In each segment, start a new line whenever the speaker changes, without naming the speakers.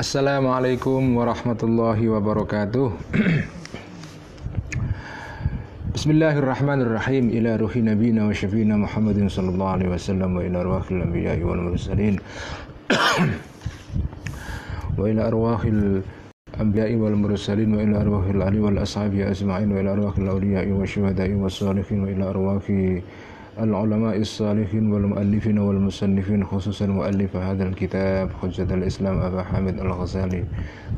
Assalamualaikum warahmatullahi wabarakatuh. Bismillahirrahmanirrahim. Ila ruhi nabina wa syafina Muhammadin sallallahu alaihi wasallam Wa ila arwahil anbiya wal mursalin. Wa ila arwahil anbiya wal mursalin Wa ila arwahil ali wal ashabi ajma'in Wa ila arwahil awliya العلماء الصالحين والمؤلفين والمصنفين خصوصا مؤلف هذا الكتاب حجة الإسلام أبا حامد الغزالي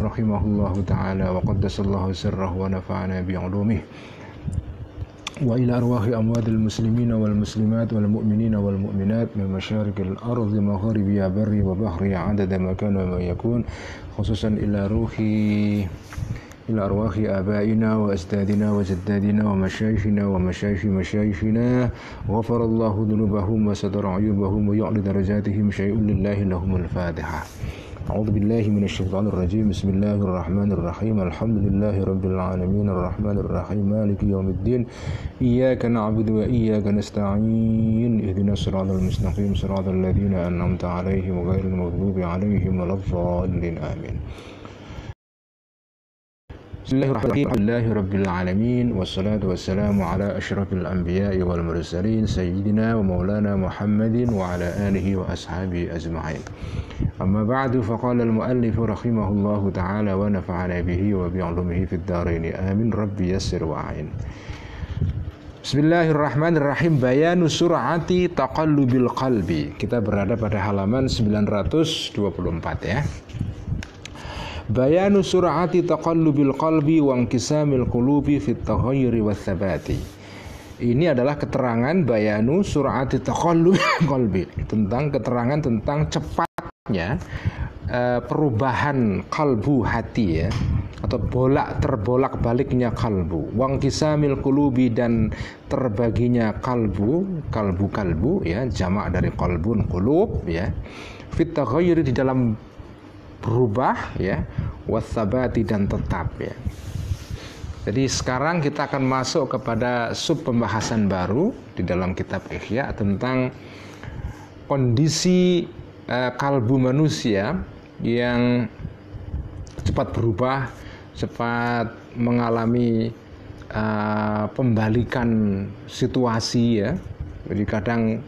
رحمه الله تعالى وقدس الله سره ونفعنا بعلومه. وإلى أرواح أموات المسلمين والمسلمات والمؤمنين والمؤمنات من مشارق الأرض مغاربها بري وبحري عدد ما كان وما يكون خصوصا إلى روحي إلى أرواح آبائنا وأجدادنا وجدادنا ومشايخنا ومشايخ مشايخنا. غفر الله ذنوبهم وستر عيوبهم ويعلي درجاتهم شيء لله لهم الفاتحة. أعوذ بالله من الشيطان الرجيم. بسم الله الرحمن الرحيم. الحمد لله رب العالمين. الرحمن الرحيم. مالك يوم الدين. إياك نعبد وإياك نستعين. اهدنا الصراط المستقيم. صراط الذين أنعمت عليهم غير المغضوب عليهم ولا الضالين. آمين. Bismillahirrahmanirrahim. Alhamdulillahirabbil alamin wassalatu wassalamu ala asyrafil anbiya'i wal mursalin sayyidina wa maulana Muhammadin wa ala alihi wa ashabihi ajma'in. Amma ba'du faqala al-muallif rahimahullahu ta'ala wa nafa'ana bihi wa bi'ulumihi fid dharain. Amin rabbi yassir wa a'in. Bismillahirrahmanirrahim Bayanu sur'ati taqallubil qalbi Kita berada pada halaman 924 ya Bayanu sur'ati taqallubil qalbi wa inqisamil qulubi fit taghayyuri watsabati. Ini adalah keterangan bayanu sur'ati taqallubil qalbi tentang keterangan tentang cepatnya uh, perubahan kalbu hati ya atau bolak terbolak baliknya kalbu wang kisamil kulubi dan terbaginya kalbu kalbu kalbu ya jamak dari kalbun kulub ya fit di dalam berubah ya wasabati dan tetap ya. Jadi sekarang kita akan masuk kepada sub pembahasan baru di dalam kitab Ihya tentang kondisi uh, kalbu manusia yang cepat berubah, cepat mengalami uh, pembalikan situasi ya. Jadi kadang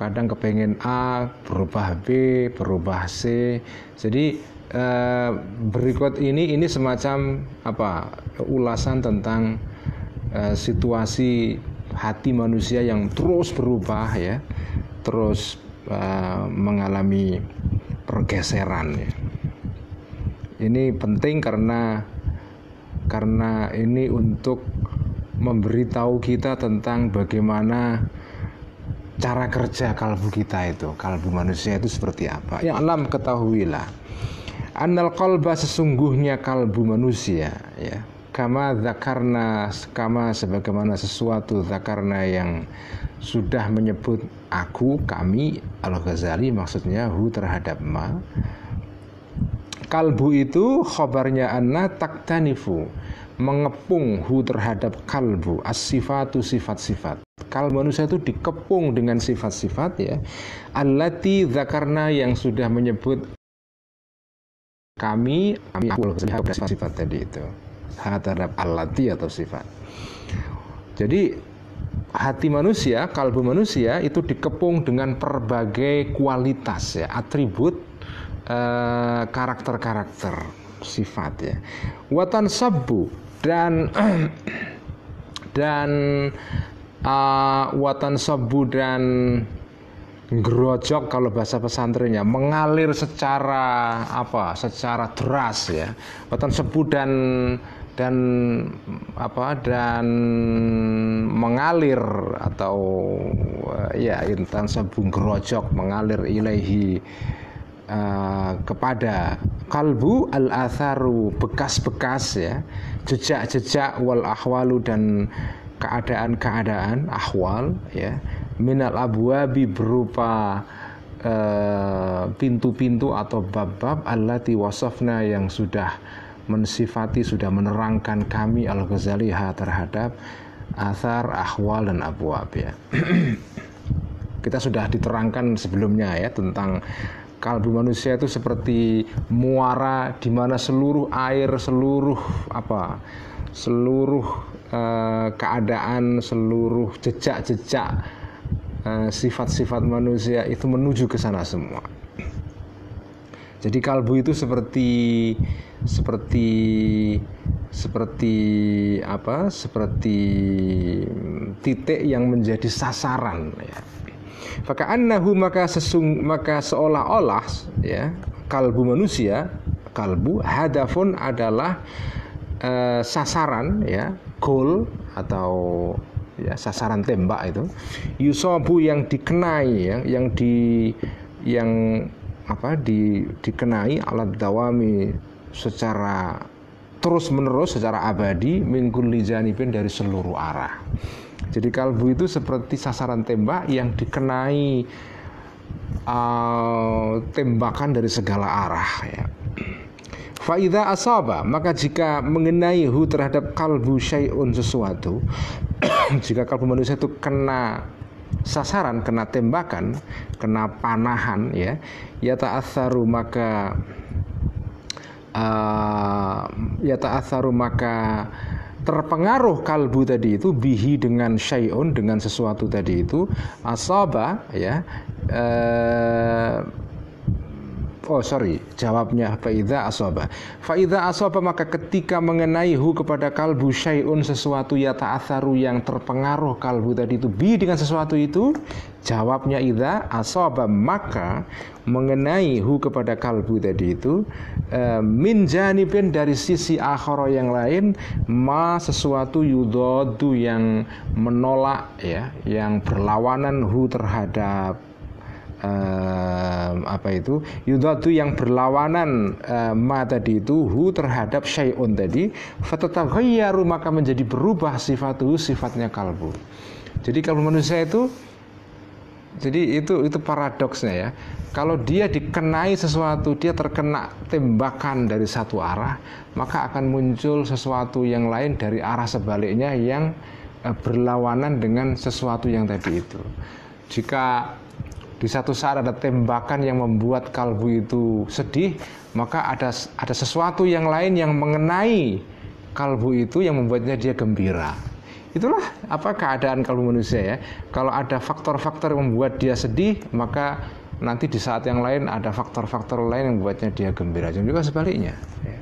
kadang kepengen A berubah B berubah C. Jadi eh, berikut ini ini semacam apa ulasan tentang eh, situasi hati manusia yang terus berubah ya. Terus eh, mengalami pergeseran ya. Ini penting karena karena ini untuk memberitahu kita tentang bagaimana cara kerja kalbu kita itu, kalbu manusia itu seperti apa. Yang alam ketahuilah. Annal qalba sesungguhnya kalbu manusia ya. Kama zakarna kama sebagaimana sesuatu zakarna yang sudah menyebut aku kami Al-Ghazali maksudnya hu terhadap ma kalbu itu khobarnya anna taktanifu mengepung hu terhadap kalbu as-sifatu sifat-sifat Kalbu manusia itu dikepung dengan sifat-sifat ya. Allati zakarna yang sudah menyebut kami kami sifat-sifat tadi itu. Terhadap allati atau sifat. Jadi hati manusia, kalbu manusia itu dikepung dengan berbagai kualitas ya, atribut eh, karakter-karakter sifat ya. Watan sabu dan dan uh, watan sabu dan gerojok kalau bahasa pesantrennya mengalir secara apa secara deras ya. Watan sabu dan dan apa dan mengalir atau ya intan sabu gerojok mengalir ilahi uh, kepada kalbu al atharu bekas-bekas ya jejak-jejak wal ahwalu dan keadaan-keadaan ahwal ya minal abwabi berupa eh, pintu-pintu uh, atau bab-bab allati wasafna yang sudah mensifati sudah menerangkan kami Al-Ghazali terhadap athar, ahwal dan abwab ya. Kita sudah diterangkan sebelumnya ya tentang kalbu manusia itu seperti muara di mana seluruh air seluruh apa seluruh uh, keadaan seluruh jejak-jejak uh, sifat-sifat manusia itu menuju ke sana semua jadi kalbu itu seperti seperti seperti apa? Seperti titik yang menjadi sasaran ya. Maka annahu maka sesung maka seolah-olah ya kalbu manusia kalbu hadafun adalah uh, sasaran ya goal atau ya sasaran tembak itu yusobu yang dikenai ya yang di yang apa di dikenai alat dawami secara terus menerus secara abadi mingkul lijanibin dari seluruh arah. Jadi kalbu itu seperti sasaran tembak yang dikenai uh, tembakan dari segala arah ya. Faida asaba maka jika mengenai hu terhadap kalbu syai'un sesuatu jika kalbu manusia itu kena sasaran, kena tembakan, kena panahan ya, ya ta'atharu maka uh, ya ta'atharu maka terpengaruh kalbu tadi itu bihi dengan syai'un dengan sesuatu tadi itu asaba ya uh, oh sorry. Jawabnya faida asoba faida asoba maka ketika mengenai hu kepada kalbu syai'un sesuatu ya ta'atharu yang terpengaruh kalbu tadi itu bi dengan sesuatu itu jawabnya ida asoba maka mengenai hu kepada kalbu tadi itu e, min janibin dari sisi akhara yang lain ma sesuatu yudodu yang menolak ya yang berlawanan hu terhadap uh, apa itu? Yudatu yang berlawanan uh, ma tadi itu hu terhadap syai'un tadi fatataghayyaru maka menjadi berubah sifatuhu sifatnya kalbu. Jadi kalau manusia itu jadi itu itu paradoksnya ya. Kalau dia dikenai sesuatu dia terkena tembakan dari satu arah maka akan muncul sesuatu yang lain dari arah sebaliknya yang uh, berlawanan dengan sesuatu yang tadi itu. Jika di satu saat ada tembakan yang membuat kalbu itu sedih, maka ada ada sesuatu yang lain yang mengenai kalbu itu yang membuatnya dia gembira. Itulah apa keadaan kalbu manusia ya. Kalau ada faktor-faktor yang membuat dia sedih, maka nanti di saat yang lain ada faktor-faktor lain yang membuatnya dia gembira. Dan juga sebaliknya. Ya.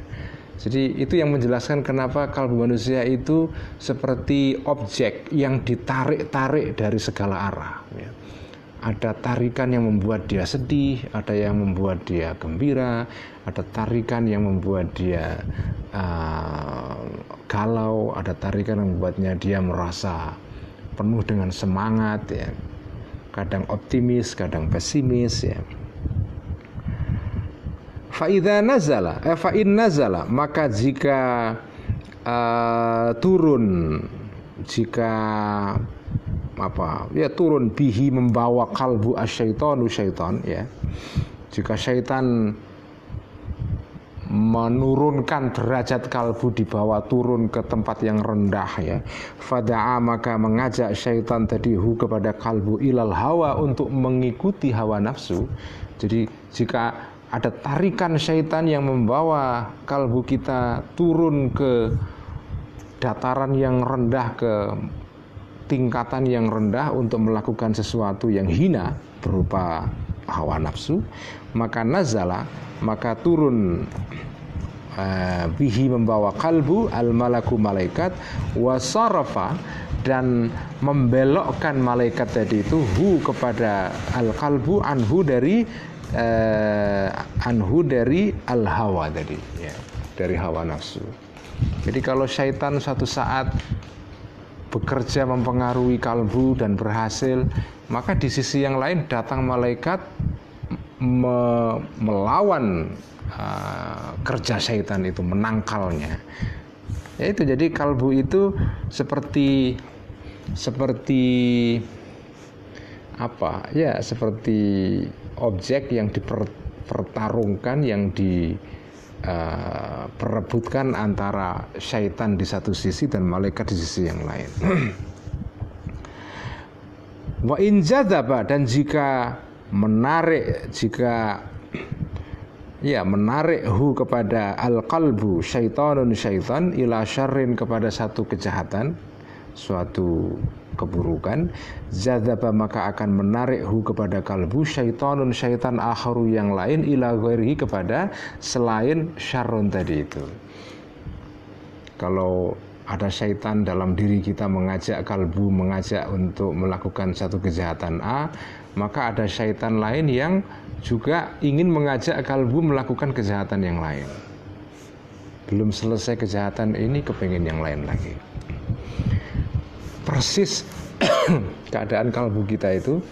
Jadi itu yang menjelaskan kenapa kalbu manusia itu seperti objek yang ditarik-tarik dari segala arah. Ya ada tarikan yang membuat dia sedih, ada yang membuat dia gembira, ada tarikan yang membuat dia uh, galau, ada tarikan yang membuatnya dia merasa penuh dengan semangat ya. Kadang optimis, kadang pesimis ya. Faida nazala, eh, fa'in nazala, maka jika uh, turun, jika apa ya turun bihi membawa kalbu asyaitonu syaitan ya. Jika syaitan menurunkan derajat kalbu dibawa turun ke tempat yang rendah ya. Fada'a maka mengajak syaitan tadi hu kepada kalbu ilal hawa untuk mengikuti hawa nafsu. Jadi jika ada tarikan syaitan yang membawa kalbu kita turun ke dataran yang rendah ke tingkatan yang rendah untuk melakukan sesuatu yang hina berupa hawa nafsu maka nazala maka turun uh, bihi membawa kalbu al malaku malaikat wasarafa dan membelokkan malaikat tadi itu hu kepada al kalbu anhu dari uh, anhu dari al hawa tadi ya dari hawa nafsu. Jadi kalau syaitan suatu saat bekerja mempengaruhi kalbu dan berhasil, maka di sisi yang lain datang malaikat me melawan uh, kerja syaitan itu, menangkalnya. Ya itu jadi kalbu itu seperti seperti apa? Ya, seperti objek yang dipertarungkan yang di uh, perebutkan antara syaitan di satu sisi dan malaikat di sisi yang lain. Wa in dan jika menarik jika ya menarik hu kepada al qalbu syaitanun syaitan ila syarrin kepada satu kejahatan suatu keburukan zadzaba maka akan menarik hu kepada kalbu syaitanun syaitan akharu yang lain ila ghairihi kepada selain syarrun tadi itu kalau ada syaitan dalam diri kita mengajak kalbu mengajak untuk melakukan satu kejahatan A maka ada syaitan lain yang juga ingin mengajak kalbu melakukan kejahatan yang lain. Belum selesai kejahatan ini, kepengen yang lain lagi. Persis keadaan kalbu kita itu,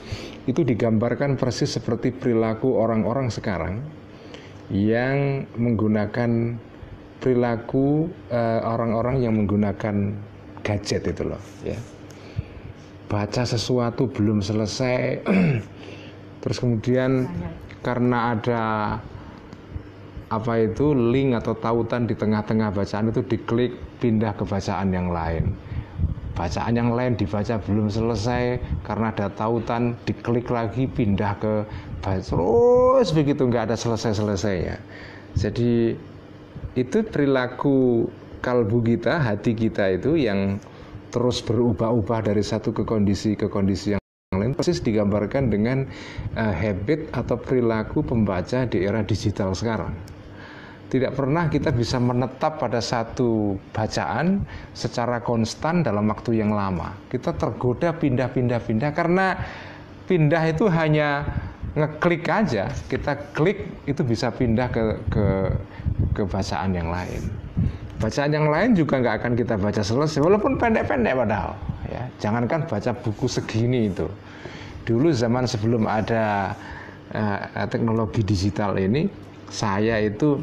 itu digambarkan persis seperti perilaku orang-orang sekarang yang menggunakan perilaku eh, orang-orang uh, yang menggunakan gadget itu loh, ya. Baca sesuatu belum selesai terus kemudian karena ada apa itu link atau tautan di tengah-tengah bacaan itu diklik pindah ke bacaan yang lain bacaan yang lain dibaca belum selesai karena ada tautan diklik lagi pindah ke terus begitu nggak ada selesai-selesainya jadi itu perilaku kalbu kita hati kita itu yang terus berubah-ubah dari satu ke kondisi ke kondisi yang lain persis digambarkan dengan uh, habit atau perilaku pembaca di era digital sekarang. Tidak pernah kita bisa menetap pada satu bacaan secara konstan dalam waktu yang lama. Kita tergoda pindah-pindah-pindah karena pindah itu hanya ngeklik aja. Kita klik itu bisa pindah ke ke ke bacaan yang lain. Bacaan yang lain juga nggak akan kita baca selesai, walaupun pendek-pendek padahal. Ya, jangankan baca buku segini itu dulu zaman sebelum ada uh, teknologi digital ini saya itu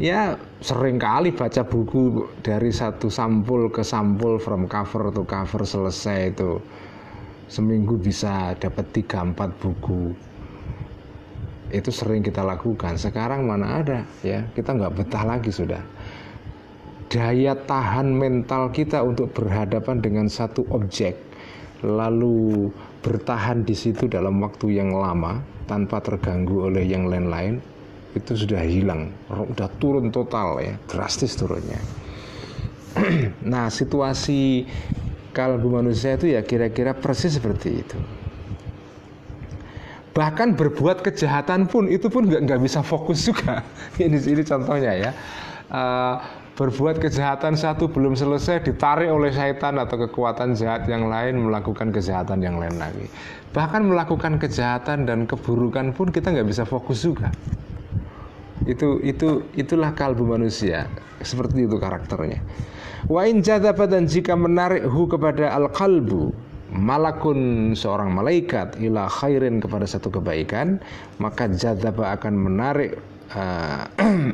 ya sering kali baca buku dari satu sampul ke sampul from cover to cover selesai itu. Seminggu bisa dapat tiga empat buku. Itu sering kita lakukan. Sekarang mana ada ya. Kita nggak betah lagi sudah. Daya tahan mental kita untuk berhadapan dengan satu objek lalu bertahan di situ dalam waktu yang lama tanpa terganggu oleh yang lain-lain itu sudah hilang, sudah turun total ya, drastis turunnya. nah, situasi kalbu manusia itu ya kira-kira persis seperti itu. Bahkan berbuat kejahatan pun itu pun nggak nggak bisa fokus juga. ini ini contohnya ya. Uh, berbuat kejahatan satu belum selesai ditarik oleh syaitan atau kekuatan jahat yang lain melakukan kejahatan yang lain lagi bahkan melakukan kejahatan dan keburukan pun kita nggak bisa fokus juga itu itu itulah kalbu manusia. Seperti itu karakternya. Wa in dan jika menarik hu kepada al kalbu malakun seorang malaikat ila khairin kepada satu kebaikan maka jadaba akan menarik uh,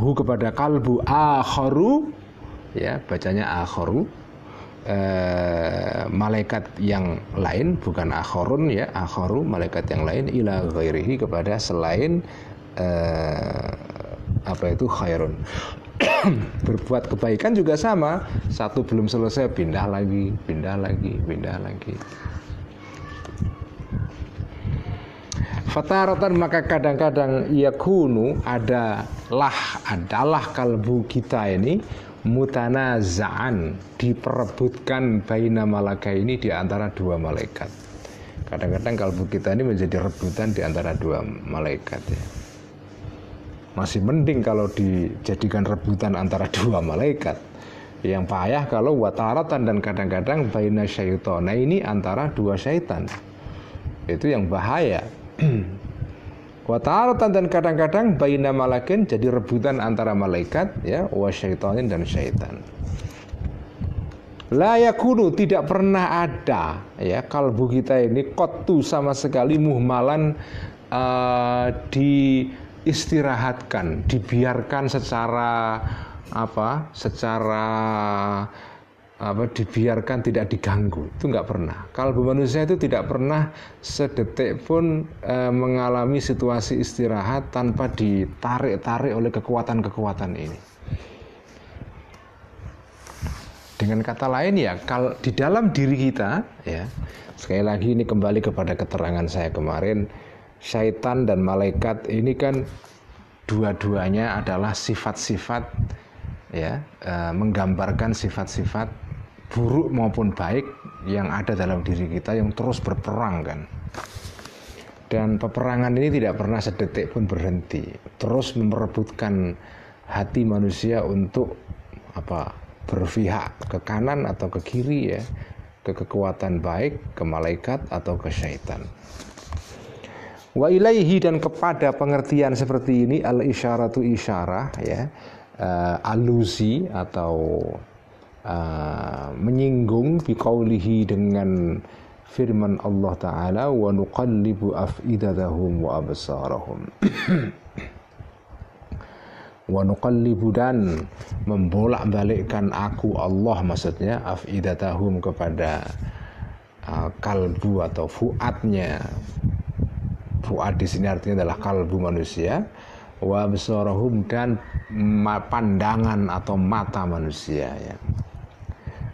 hu kepada kalbu akharu ya bacanya akharu eh, malaikat yang lain bukan akhorun ya akharu malaikat yang lain ila ghairihi kepada selain eh, apa itu khairun berbuat kebaikan juga sama satu belum selesai pindah lagi pindah lagi pindah lagi Fataratan maka kadang-kadang yakunu adalah adalah kalbu kita ini mutanazaan diperebutkan baina malaka ini di antara dua malaikat. Kadang-kadang kalbu kita ini menjadi rebutan di antara dua malaikat ya. Masih mending kalau dijadikan rebutan antara dua malaikat. Yang payah kalau wataratan dan kadang-kadang baina syaitona ini antara dua syaitan. Itu yang bahaya Wataratan dan kadang-kadang baina malakin jadi rebutan antara malaikat ya wa syaitanin dan syaitan. La yakunu tidak pernah ada ya kalbu kita ini kotu sama sekali muhmalan uh, diistirahatkan, dibiarkan secara apa? secara apa dibiarkan tidak diganggu itu nggak pernah kalbu manusia itu tidak pernah sedetik pun e, mengalami situasi istirahat tanpa ditarik-tarik oleh kekuatan-kekuatan ini dengan kata lain ya kalau di dalam diri kita ya sekali lagi ini kembali kepada keterangan saya kemarin syaitan dan malaikat ini kan dua-duanya adalah sifat-sifat ya e, menggambarkan sifat-sifat buruk maupun baik yang ada dalam diri kita yang terus berperang kan. Dan peperangan ini tidak pernah sedetik pun berhenti. Terus memperebutkan hati manusia untuk apa berpihak ke kanan atau ke kiri ya ke kekuatan baik ke malaikat atau ke syaitan Wa ilaihi dan kepada pengertian seperti ini al isyaratu isyarah ya uh, alusi atau uh, menyinggung biqaulihi dengan firman Allah taala wa nuqallibu afidatahum wa absarahum. Wa nuqallibu dan membolak-balikkan aku Allah maksudnya afidatahum kepada uh, kalbu atau fuadnya fuad di sini artinya adalah kalbu manusia wa dan pandangan atau mata manusia ya.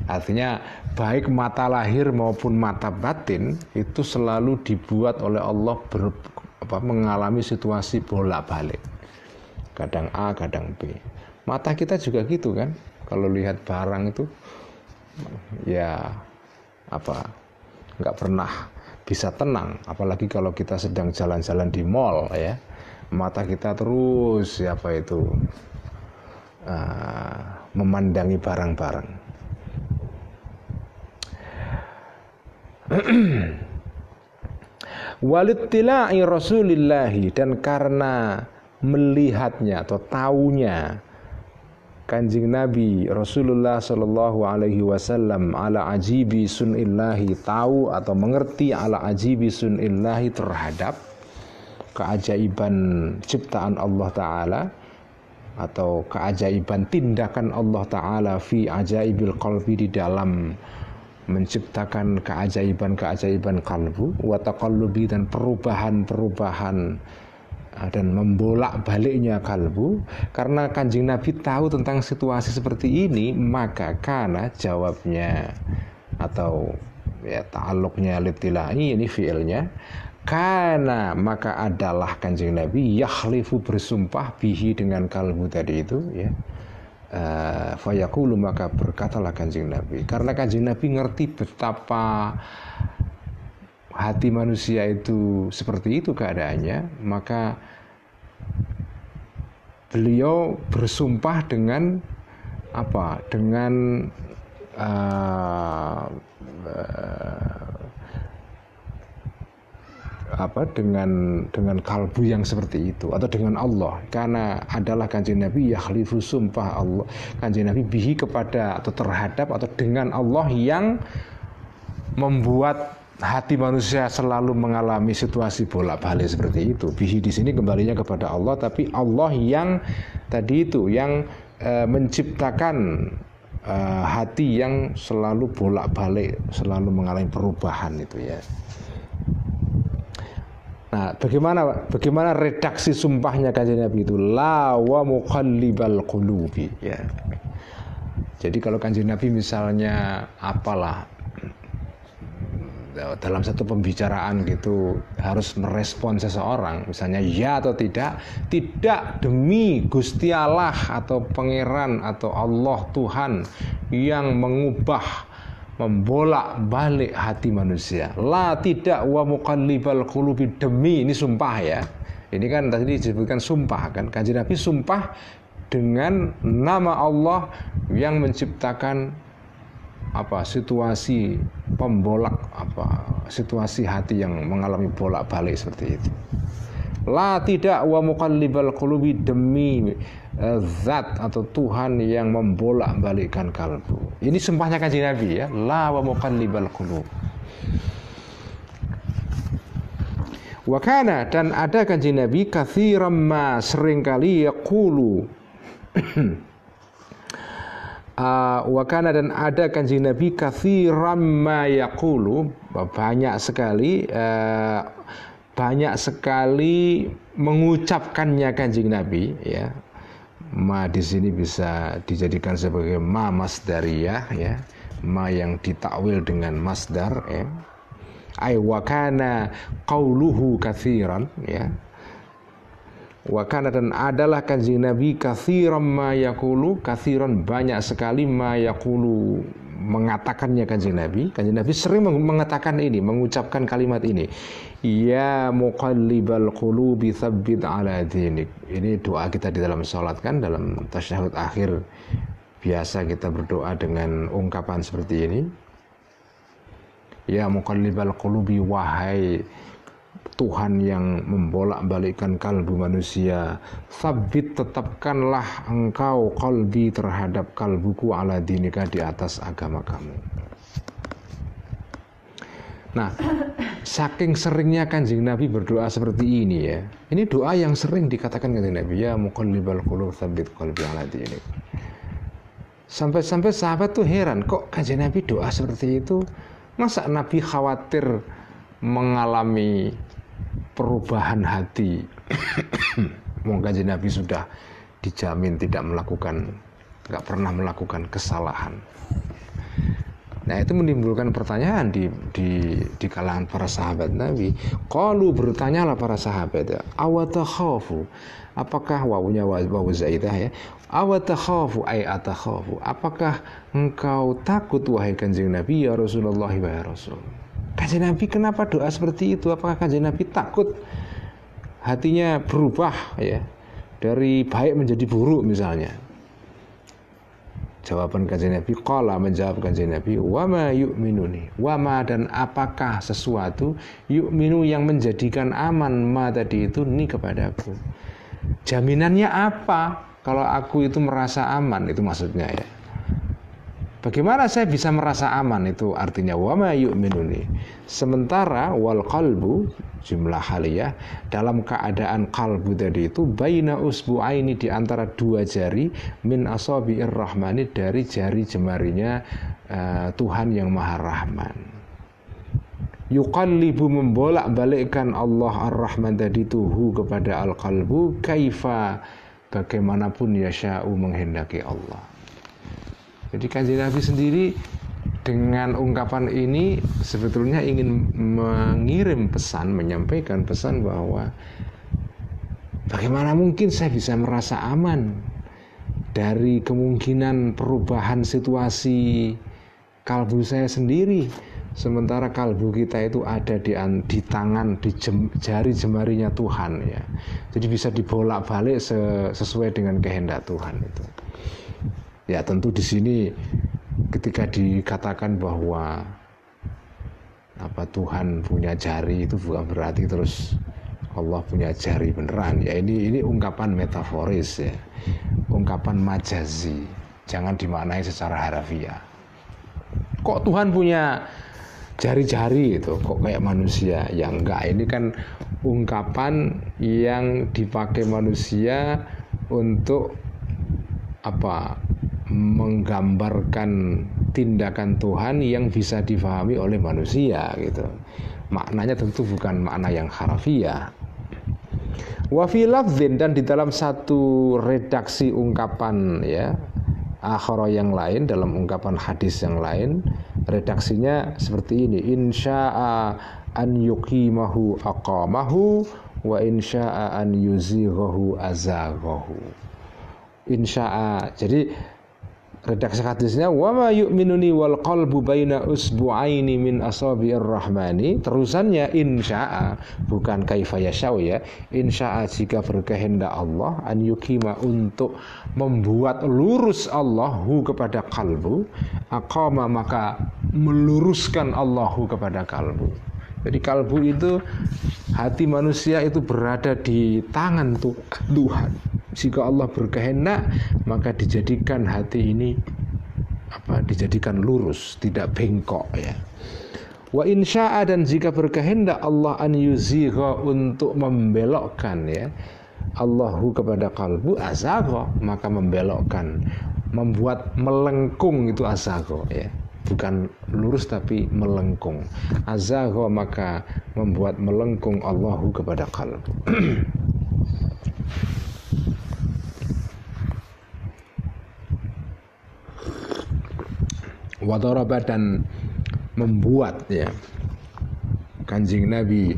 Artinya baik mata lahir maupun mata batin itu selalu dibuat oleh Allah ber, apa, mengalami situasi bolak-balik. Kadang A, kadang B. Mata kita juga gitu kan. Kalau lihat barang itu ya apa nggak pernah bisa tenang. Apalagi kalau kita sedang jalan-jalan di mall ya. Mata kita terus siapa itu uh, memandangi barang-barang. Walittila'i rasulillahi dan karena melihatnya atau taunya kanjeng Nabi Rasulullah Shallallahu Alaihi Wasallam ala ajibi sunillahi tahu atau mengerti ala ajibi sunillahi terhadap keajaiban ciptaan Allah Taala atau keajaiban tindakan Allah Taala fi ajaibil qalbi di dalam menciptakan keajaiban-keajaiban kalbu wa dan perubahan-perubahan Ah, dan membolak baliknya kalbu karena kanjeng Nabi tahu tentang situasi seperti ini maka karena jawabnya atau ya ta'alluqnya litilai ini fiilnya karena maka adalah kanjeng Nabi yakhlifu bersumpah bihi dengan kalbu tadi itu ya. Uh, fayaqulu maka berkatalah kanjeng Nabi. Karena kanjeng Nabi ngerti betapa hati manusia itu seperti itu keadaannya, maka beliau bersumpah dengan apa? Dengan uh, uh, apa dengan dengan kalbu yang seperti itu atau dengan Allah karena adalah kanjeng Nabi yakhlifu sumpah Allah kanjeng Nabi bihi kepada atau terhadap atau dengan Allah yang membuat hati manusia selalu mengalami situasi bolak-balik seperti itu. Bihi di sini kembalinya kepada Allah, tapi Allah yang tadi itu yang e, menciptakan e, hati yang selalu bolak-balik, selalu mengalami perubahan itu ya. Nah, bagaimana bagaimana redaksi sumpahnya kanjeng Nabi itu? La wa muqallibal qulubi ya. Jadi kalau kanjeng Nabi misalnya apalah dalam satu pembicaraan gitu harus merespon seseorang misalnya ya atau tidak tidak demi Gusti Allah atau pangeran atau Allah Tuhan yang mengubah membolak balik hati manusia. La tidak wa muqallibal qulubi demi ini sumpah ya. Ini kan tadi disebutkan sumpah kan? Kanjeng Nabi sumpah dengan nama Allah yang menciptakan apa situasi pembolak apa situasi hati yang mengalami bolak-balik seperti itu. La tidak wa muqallibal qulubi demi uh, zat atau Tuhan yang membolak-balikkan kalbu. Ini sumpahnya kanjeng Nabi ya, la wa muqallibal qulub. Wakana dan ada kanjeng Nabi kathiran ma sering kali yaqulu uh, wakana dan ada kanjeng Nabi kathiram ma yaqulu. Banyak sekali uh, banyak sekali mengucapkannya kanjeng Nabi ya. Ma di sini bisa dijadikan sebagai ma masdariyah ya. Ma yang ditakwil dengan masdar ya. Ay wa kana qauluhu katsiran ya Wa kana dan adalah kanjeng Nabi kathiran ma yakulu, kathiran banyak sekali ma yakulu mengatakannya kanjeng Nabi. Kanjeng Nabi sering mengatakan ini, mengucapkan kalimat ini. Ya muqallibal qulubi tsabbit ala dinik. Ini doa kita di dalam salat kan dalam tasyahud akhir biasa kita berdoa dengan ungkapan seperti ini. Ya muqallibal qulubi wahai Tuhan yang membolak-balikkan kalbu manusia Sabit tetapkanlah engkau kalbi terhadap kalbuku ala dinika di atas agama kamu Nah, saking seringnya kanjeng Nabi berdoa seperti ini ya. Ini doa yang sering dikatakan kanjeng Nabi ya muqallibal qulub sabit qalbi ala dinik. Sampai-sampai sahabat tuh heran, kok kanjeng Nabi doa seperti itu? Masa Nabi khawatir mengalami perubahan hati Moga Nabi sudah dijamin tidak melakukan nggak pernah melakukan kesalahan Nah itu menimbulkan pertanyaan di, di, di kalangan para sahabat Nabi. Kalau bertanyalah para sahabat, awatakhafu, apakah wawunya wawu zaidah ya? Awatakhafu ay atakhafu, apakah engkau takut wahai kanjeng Nabi ya Rasulullah ya Rasul? Kajian Nabi kenapa doa seperti itu? Apakah kajian Nabi takut hatinya berubah ya? Dari baik menjadi buruk misalnya? Jawaban kajian Nabi Qala menjawab kajian Nabi Wama yu'minuni Wama dan apakah sesuatu Yu'minu yang menjadikan aman Ma tadi itu ni kepadaku? Jaminannya apa? Kalau aku itu merasa aman Itu maksudnya ya Bagaimana saya bisa merasa aman itu artinya wama yu'minuni. Sementara wal qalbu jumlah haliyah dalam keadaan kalbu tadi itu baina usbu'aini di antara dua jari min asabi'ir rahmani dari jari jemarinya uh, Tuhan yang Maha Rahman. Yuqallibu membolak-balikkan Allah Ar-Rahman tadi tuhu kepada al-qalbu kaifa bagaimanapun yasha'u menghendaki Allah. Jadi kanjeng Nabi sendiri dengan ungkapan ini sebetulnya ingin mengirim pesan, menyampaikan pesan bahwa bagaimana mungkin saya bisa merasa aman dari kemungkinan perubahan situasi kalbu saya sendiri. Sementara kalbu kita itu ada di, di tangan di jem, jari jemarinya Tuhan ya. Jadi bisa dibolak-balik sesuai dengan kehendak Tuhan itu Ya tentu di sini ketika dikatakan bahwa apa Tuhan punya jari itu bukan berarti terus Allah punya jari beneran. Ya ini ini ungkapan metaforis ya. Ungkapan majazi. Jangan dimaknai secara harafiah. Kok Tuhan punya jari-jari itu kok kayak manusia? Ya enggak. Ini kan ungkapan yang dipakai manusia untuk apa menggambarkan tindakan Tuhan yang bisa difahami oleh manusia gitu. Maknanya tentu bukan makna yang harafiah. Wa fi dan di dalam satu redaksi ungkapan ya akhara yang lain dalam ungkapan hadis yang lain redaksinya seperti ini insya'a an yuqimahu aqamahu wa insya'a an yuzighahu azaghahu insya'a jadi redaksi hadisnya wa ma yu'minuni wal qalbu baina usbu'aini min asabi'ir rahmani. Terusannya insya'a. Bukan kaifa yashau ya. Insya'a jika berkehendak Allah an yukima untuk membuat lurus Allahu kepada kalbu. Aqama maka meluruskan Allahu kepada kalbu. Jadi kalbu itu hati manusia itu berada di tangan Tuhan jika Allah berkehendak maka dijadikan hati ini apa dijadikan lurus tidak bengkok ya. Wa insya'a dan jika berkehendak Allah an yuzigha untuk membelokkan ya. Allahu kepada kalbu azagha maka membelokkan membuat melengkung itu azagha ya. Bukan lurus tapi melengkung. Azagha maka membuat melengkung Allahu kepada kalbu wadaraba dan membuat ya. Kanjing Nabi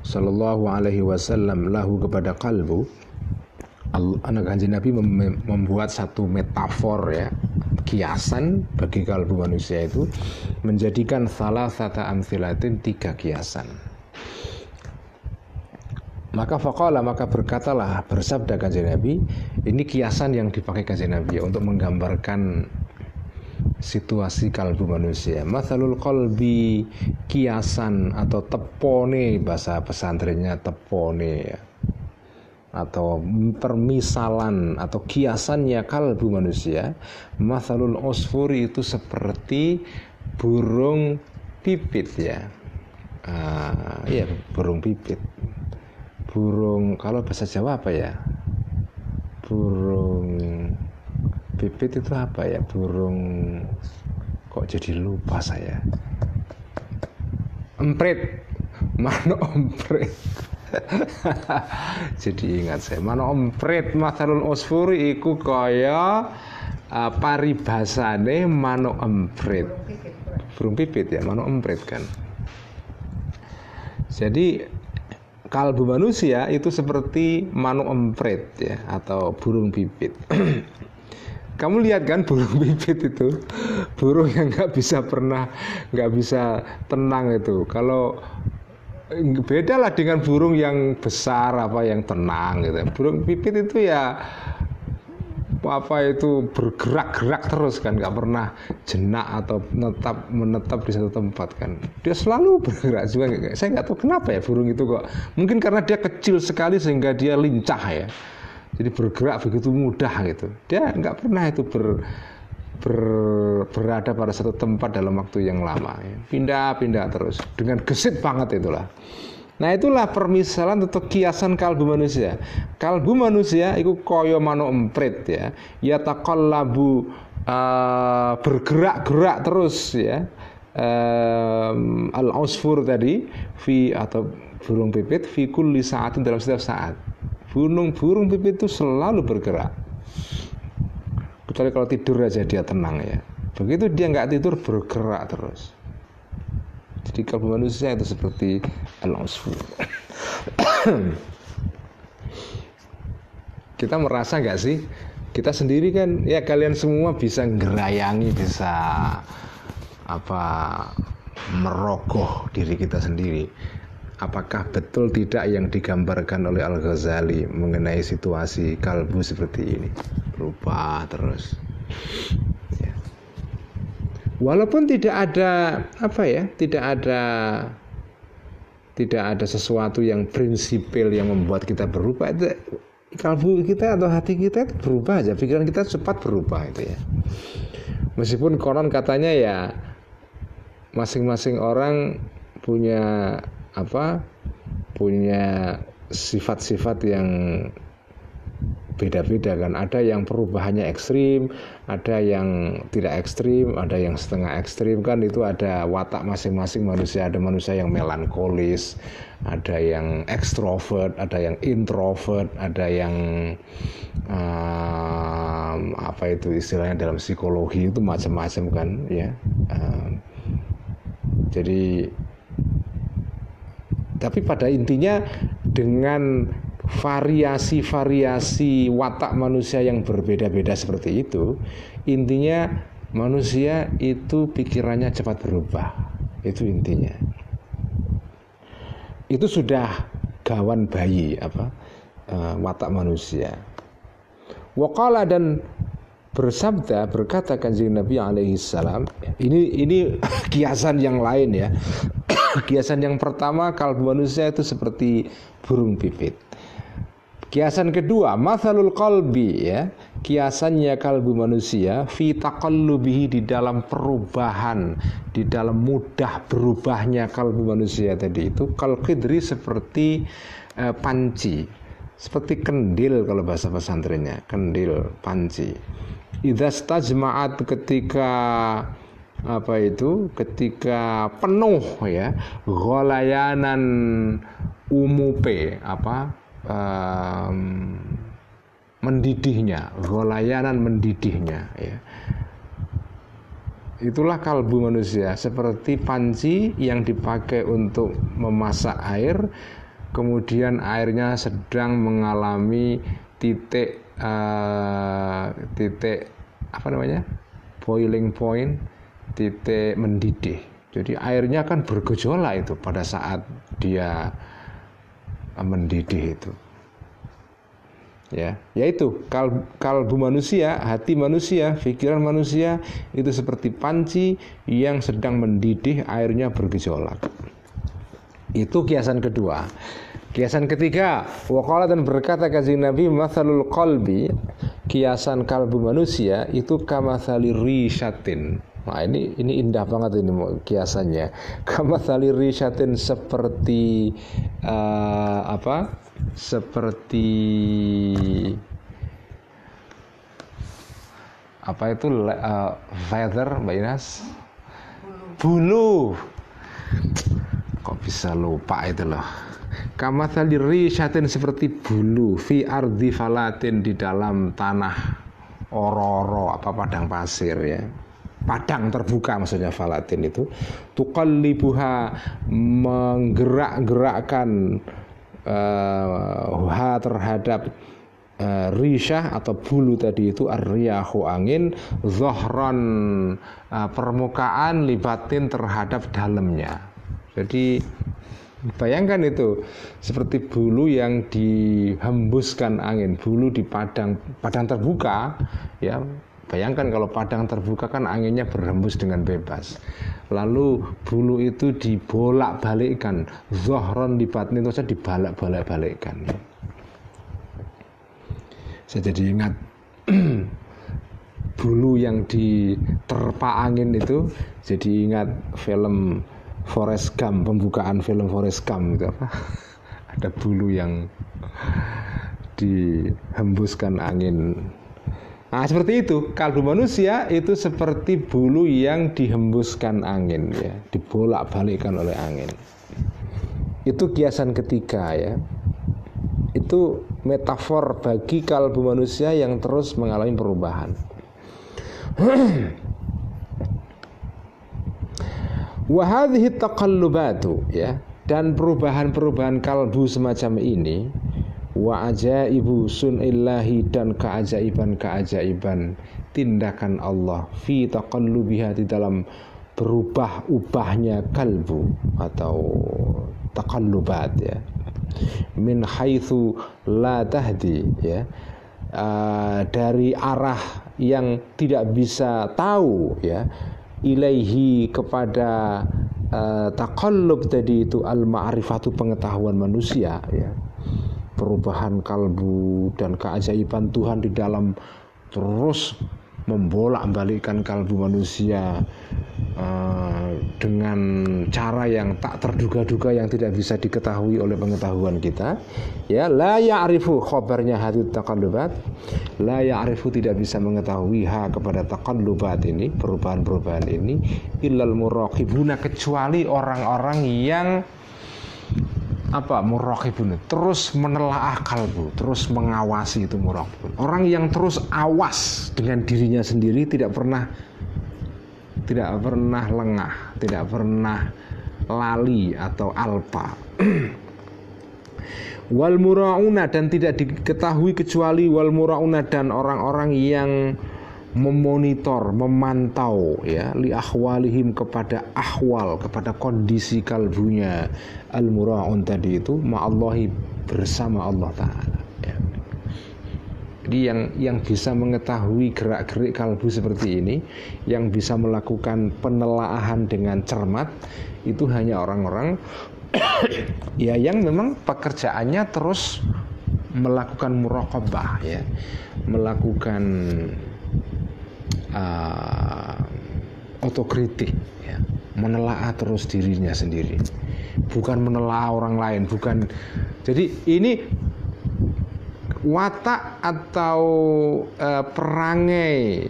Shallallahu Alaihi Wasallam lahu kepada kalbu. Anak kanjeng Nabi membuat satu metafor ya kiasan bagi kalbu manusia itu menjadikan salah satu amfilatin tiga kiasan. Maka faqala maka berkatalah bersabda kanjeng Nabi ini kiasan yang dipakai kanjeng Nabi untuk menggambarkan situasi kalbu manusia. Masalul kolbi kiasan atau tepone bahasa pesantrennya tepone ya. Atau permisalan atau kiasannya kalbu manusia masalul osfuri itu seperti burung pipit ya. Uh, ya burung pipit. Burung kalau bahasa Jawa apa ya? Burung pipit itu apa ya burung kok jadi lupa saya emprit mana emprit Jadi ingat saya, mana ompret masalul osfuri iku kaya uh, paribasane mano emprit. Burung pipit ya, mano emprit kan. Jadi kalbu manusia itu seperti mano emprit ya atau burung pipit. Kamu lihat kan burung pipit itu, burung yang nggak bisa pernah nggak bisa tenang itu. Kalau beda lah dengan burung yang besar apa yang tenang gitu. Burung pipit itu ya apa itu bergerak-gerak terus kan. Nggak pernah jenak atau menetap menetap di satu tempat kan. Dia selalu bergerak juga. Saya nggak tahu kenapa ya burung itu kok. Mungkin karena dia kecil sekali sehingga dia lincah ya jadi bergerak begitu mudah gitu dia nggak pernah itu ber ber, berada pada satu tempat dalam waktu yang lama pindah-pindah terus dengan gesit banget itulah Nah itulah permisalan atau kiasan kalbu manusia. Kalbu manusia itu koyo mano emprit ya. Ya labu uh, bergerak-gerak terus ya. Um, al ausfur tadi fi atau burung pipit fi kulli saatin dalam setiap saat. Burung burung pipit itu selalu bergerak. Kecuali kalau tidur aja dia tenang ya. Begitu dia nggak tidur bergerak terus. Jadi kalbu manusia itu seperti al kita merasa nggak sih? Kita sendiri kan ya kalian semua bisa ngerayangi bisa apa merogoh diri kita sendiri apakah betul tidak yang digambarkan oleh Al Ghazali mengenai situasi kalbu seperti ini? Berubah terus. Ya. walaupun tidak ada apa ya tidak ada tidak ada sesuatu yang prinsipil yang membuat kita berubah itu kalbu kita atau hati kita itu berubah aja pikiran kita cepat berubah itu ya. Meskipun konon katanya ya masing-masing orang punya apa punya sifat-sifat yang beda-beda kan. Ada yang perubahannya ekstrim ada yang tidak ekstrim ada yang setengah ekstrim kan. Itu ada watak masing-masing manusia. Ada manusia yang melankolis ada yang ekstrovert ada yang introvert ada yang um, apa itu istilahnya dalam psikologi itu macam-macam kan ya. Um, jadi tapi pada intinya dengan variasi-variasi watak manusia yang berbeda-beda seperti itu, intinya manusia itu pikirannya cepat berubah. Itu intinya. Itu sudah gawan bayi apa uh, watak manusia. Wakala dan bersabda berkata kanjeng Nabi alaihi salam ini ini kiasan yang lain ya kiasan yang pertama kalbu manusia itu seperti burung pipit kiasan kedua masalul qalbi ya. Kiasannya kalbu manusia fi taqallubihi di dalam perubahan di dalam mudah berubahnya kalbu manusia tadi itu. Kal seperti eh, panci. Seperti kendil kalau bahasa pesantrennya kendil panci. Idza stajma'at ketika apa itu? Ketika penuh ya golayanan umupe apa um, mendidihnya golayanan mendidihnya ya. Itulah kalbu manusia. Seperti panci yang dipakai untuk memasak air kemudian airnya sedang mengalami titik uh, titik apa namanya boiling point titik mendidih. Jadi airnya kan bergejolak itu pada saat dia mendidih itu. Ya yaitu kal kalbu manusia hati manusia pikiran manusia itu seperti panci yang sedang mendidih airnya bergejolak. Itu kiasan kedua. Kiasan ketiga wakala dan berkata kasih Nabi masalul qalbi kiasan kalbu manusia itu kamathali rishatin Nah ini ini indah banget ini kiasannya. Kamathali rishatin seperti uh, apa? seperti apa itu? Uh, feather Mbak Inas? Bulu. Kok bisa lupa itu loh? Kama tadi rishatin seperti bulu fi ardi falatin di dalam tanah ororo apa padang pasir ya padang terbuka maksudnya falatin itu. Tukallibuha menggerak-gerakkan uh, ha terhadap uh, rishah atau bulu tadi itu arriyahu angin zohron uh, permukaan libatin terhadap dalamnya. Jadi bayangkan itu seperti bulu yang dihembuskan angin bulu di padang padang terbuka ya Bayangkan kalau padang terbuka kan anginnya berhembus dengan bebas. Lalu bulu itu dibolak-balikkan, zohron di batni itu saja dibalak-balak-balikkan. Saya jadi ingat bulu yang diterpa angin itu jadi ingat film Forest Gump pembukaan film Forest Gump itu apa ada bulu yang dihembuskan angin Nah, seperti itu. Kalbu manusia itu seperti bulu yang dihembuskan angin ya, dibolak-balikkan oleh angin. Itu kiasan ketiga ya. Itu metafor bagi kalbu manusia yang terus mengalami perubahan. Wahadhihi taqallubatu ya dan perubahan-perubahan kalbu semacam ini wa ajaibu sunillahi dan keajaiban-keajaiban. Tindakan Allah fi taqallubiha di dalam berubah ubahnya kalbu atau taqallubat ya. Min haitsu la tahdi ya. Uh, dari arah yang tidak bisa tahu ya. Ilaihi kepada uh, taqallub tadi itu al ma'rifatu pengetahuan manusia ya perubahan kalbu dan keajaiban Tuhan di dalam terus membolak-balikkan kalbu manusia uh, dengan cara yang tak terduga-duga yang tidak bisa diketahui oleh pengetahuan kita. Ya la ya'rifu khabarnya hati taqallubat. La ya'rifu tidak bisa mengetahui ha kepada taqallubat ini perubahan-perubahan ini illal muraqibuna kecuali orang-orang yang apa? Muraqibun terus menelaah kalbu terus mengawasi itu muraqibun orang yang terus awas dengan dirinya sendiri tidak pernah tidak pernah lengah tidak pernah lali atau alpa. Wal murauna dan tidak diketahui kecuali wal murauna dan orang-orang yang memonitor, memantau ya li ahwalihim kepada ahwal, kepada kondisi kalbunya al muraun tadi itu ma'allahi bersama Allah taala ya. Jadi yang yang bisa mengetahui gerak-gerik kalbu seperti ini, yang bisa melakukan penelaahan dengan cermat itu hanya orang-orang ya yang memang pekerjaannya terus melakukan muraqabah ya, melakukan uh, otokritik ya, menelaah terus dirinya sendiri. Bukan menelaah orang lain bukan. Jadi ini watak atau uh, perangai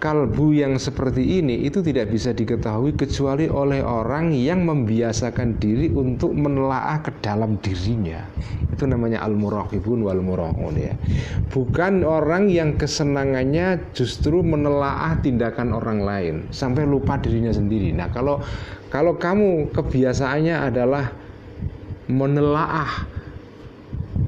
kalbu yang seperti ini itu tidak bisa diketahui kecuali oleh orang yang membiasakan diri untuk menelaah ke dalam dirinya. Itu namanya al-muraqibun wal muraqun ya. Bukan orang yang kesenangannya justru menelaah tindakan orang lain sampai lupa dirinya sendiri. Nah, kalau kalau kamu kebiasaannya adalah menelaah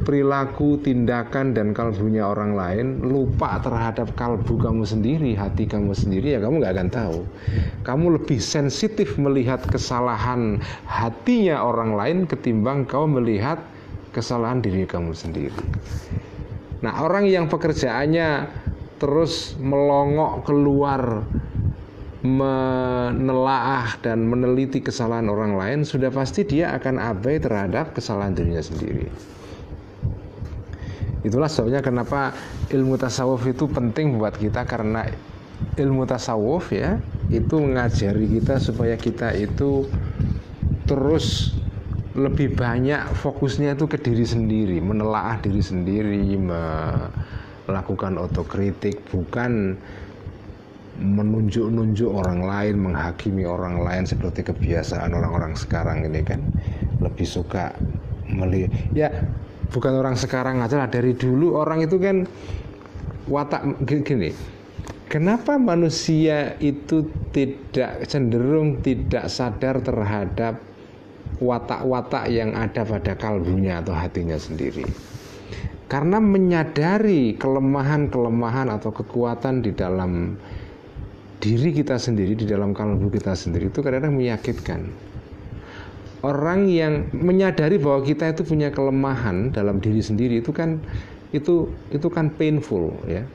perilaku, tindakan dan kalbunya orang lain lupa terhadap kalbu kamu sendiri, hati kamu sendiri ya kamu nggak akan tahu. Kamu lebih sensitif melihat kesalahan hatinya orang lain ketimbang kau melihat kesalahan diri kamu sendiri. Nah orang yang pekerjaannya terus melongok keluar menelaah dan meneliti kesalahan orang lain sudah pasti dia akan abai terhadap kesalahan dirinya sendiri. Itulah sebabnya kenapa ilmu tasawuf itu penting buat kita karena ilmu tasawuf ya itu mengajari kita supaya kita itu terus lebih banyak fokusnya itu ke diri sendiri, menelaah diri sendiri, melakukan otokritik, bukan menunjuk-nunjuk orang lain, menghakimi orang lain seperti kebiasaan orang-orang sekarang ini kan. Lebih suka melihat ya bukan orang sekarang aja lah dari dulu orang itu kan watak gini. Kenapa manusia itu tidak cenderung tidak sadar terhadap watak-watak yang ada pada kalbunya atau hatinya sendiri? Karena menyadari kelemahan-kelemahan atau kekuatan di dalam diri kita sendiri di dalam kalbu kita sendiri itu kadang-kadang menyakitkan orang yang menyadari bahwa kita itu punya kelemahan dalam diri sendiri itu kan itu itu kan painful ya.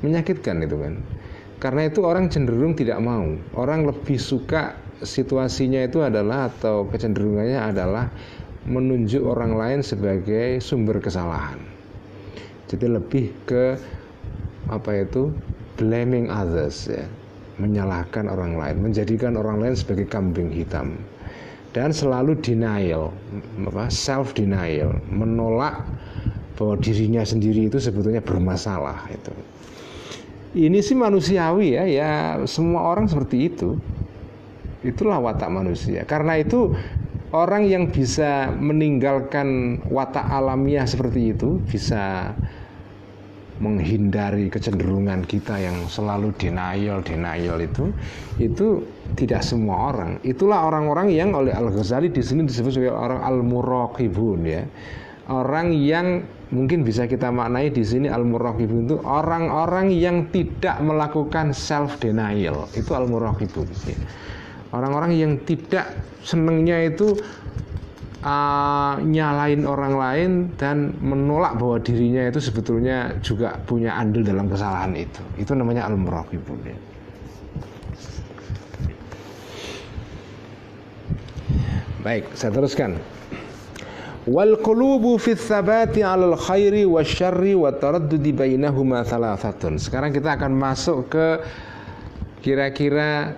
Menyakitkan itu kan. Karena itu orang cenderung tidak mau. Orang lebih suka situasinya itu adalah atau kecenderungannya adalah menunjuk orang lain sebagai sumber kesalahan. Jadi lebih ke apa itu blaming others ya. Menyalahkan orang lain menjadikan orang lain sebagai kambing hitam dan selalu denial, apa, self denial, menolak bahwa dirinya sendiri itu sebetulnya bermasalah itu. Ini sih manusiawi ya, ya semua orang seperti itu. Itulah watak manusia. Karena itu orang yang bisa meninggalkan watak alamiah seperti itu bisa menghindari kecenderungan kita yang selalu denial denial itu itu tidak semua orang. Itulah orang-orang yang oleh Al Ghazali di sini disebut sebagai orang al muraqibun ya. Orang yang mungkin bisa kita maknai di sini al muraqibun itu orang-orang yang tidak melakukan self denial itu al muraqibun ya. orang-orang yang tidak senengnya itu uh, nyalain orang lain dan menolak bahwa dirinya itu sebetulnya juga punya andil dalam kesalahan itu. Itu namanya al-muraqibun ya. Baik, saya teruskan. Wal qulubu fi tsabati 'alal khairi wasyarri wa taraddudi bainahuma thalathatun. Sekarang kita akan masuk ke kira-kira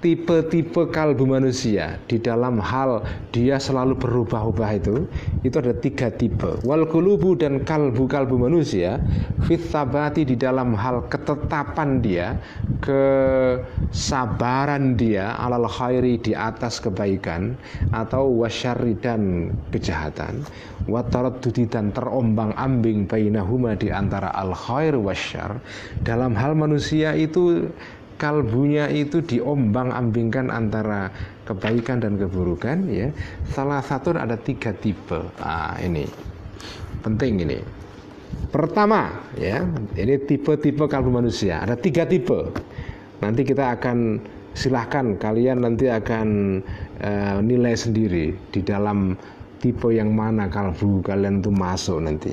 tipe-tipe kalbu manusia di dalam hal dia selalu berubah-ubah itu itu ada tiga tipe. Wal kulubu dan kalbu-kalbu manusia fit tabati di dalam hal ketetapan dia kesabaran dia alal khairi di atas kebaikan atau wasyari dan kejahatan wataraddudi dan terombang ambing bainahuma di antara al khair wasyar dalam hal manusia itu kalbunya itu diombang-ambingkan antara kebaikan dan keburukan ya. Salah satu ada tiga tipe. Ah ini. Penting ini. Pertama ya ini tipe-tipe kalbu manusia. Ada tiga tipe. Nanti kita akan silahkan kalian nanti akan uh, nilai sendiri di dalam tipe yang mana kalbu kalian tuh masuk nanti.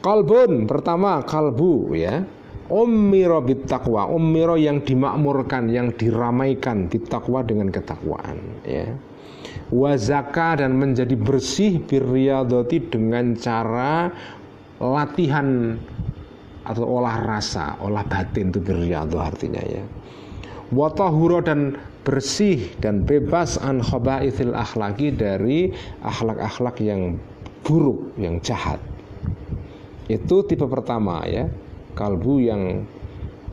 Kalbun pertama kalbu ya Ummiro bittaqwa, ummiro yang dimakmurkan, yang diramaikan bittaqwa dengan ketakwaan, ya. Wazaka dan menjadi bersih birriyadati dengan cara latihan atau olah rasa, olah batin itu birriyadu artinya ya. Watahuro dan bersih dan bebas an khabaithil akhlaki dari akhlak-akhlak yang buruk, yang jahat. Itu tipe pertama ya kalbu yang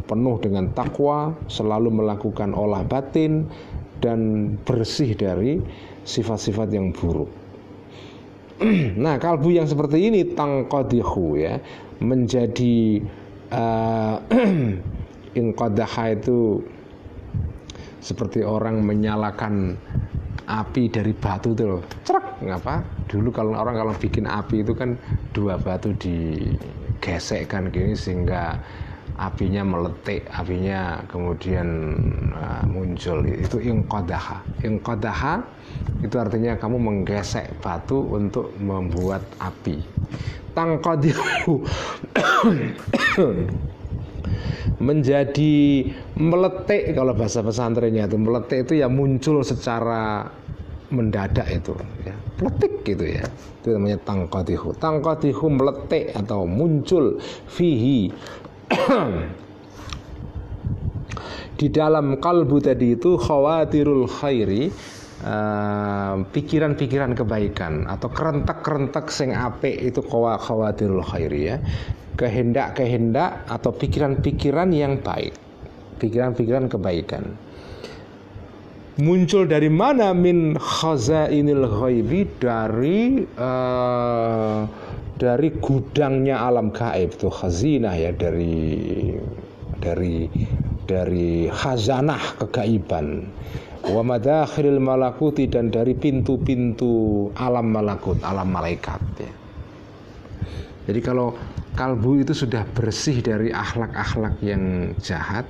penuh dengan takwa, selalu melakukan olah batin dan bersih dari sifat-sifat yang buruk. nah, kalbu yang seperti ini tangkodihu ya, menjadi uh, inqadaha itu seperti orang menyalakan api dari batu itu loh. Cerak ngapa? Dulu kalau orang kalau bikin api itu kan dua batu digesekkan gini sehingga apinya meletik apinya kemudian uh, muncul. Itu ingkodaha ingkodaha itu artinya kamu menggesek batu untuk membuat api. Tangkodihu menjadi meletik kalau bahasa pesantrennya itu. Meletik itu ya muncul secara mendadak itu ya. Meletik gitu ya. Itu namanya tangkodihu tangkodihu meletik atau muncul fihi. Di dalam kalbu tadi itu khawatirul khairi eh, pikiran-pikiran uh, kebaikan atau kerentak-kerentak sing apik itu khawatirul khairi ya kehendak-kehendak atau pikiran-pikiran yang baik, pikiran-pikiran kebaikan. Muncul dari mana min khazainil ghaibi dari uh, dari gudangnya alam gaib itu khazinah ya dari dari dari khazanah kegaiban wa madakhilil malakuti dan dari pintu-pintu alam malakut alam malaikat ya. Jadi kalau kalbu itu sudah bersih dari akhlak-akhlak yang jahat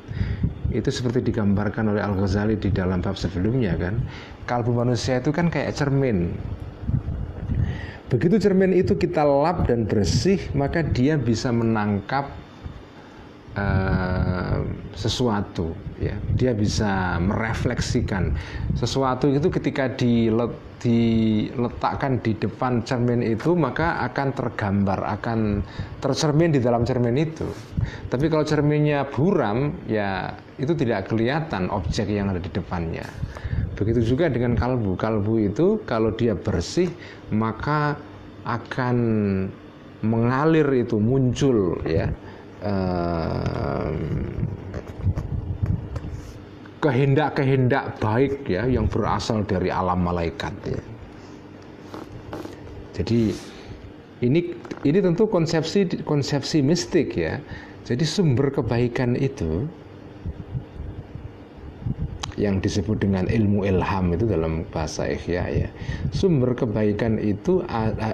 itu seperti digambarkan oleh Al Ghazali di dalam bab sebelumnya kan? Kalbu manusia itu kan kayak cermin. Begitu cermin itu kita lap dan bersih maka dia bisa menangkap uh, sesuatu ya. Dia bisa merefleksikan sesuatu itu ketika dilet, diletakkan di depan cermin itu maka akan tergambar akan tercermin di dalam cermin itu. Tapi kalau cerminnya buram ya itu tidak kelihatan objek yang ada di depannya. Begitu juga dengan kalbu. Kalbu itu kalau dia bersih maka akan mengalir itu muncul ya kehendak-kehendak baik ya yang berasal dari alam malaikat ya. Jadi ini ini tentu konsepsi konsepsi mistik ya. Jadi sumber kebaikan itu yang disebut dengan ilmu ilham itu dalam bahasa Ikhya ya. Sumber kebaikan itu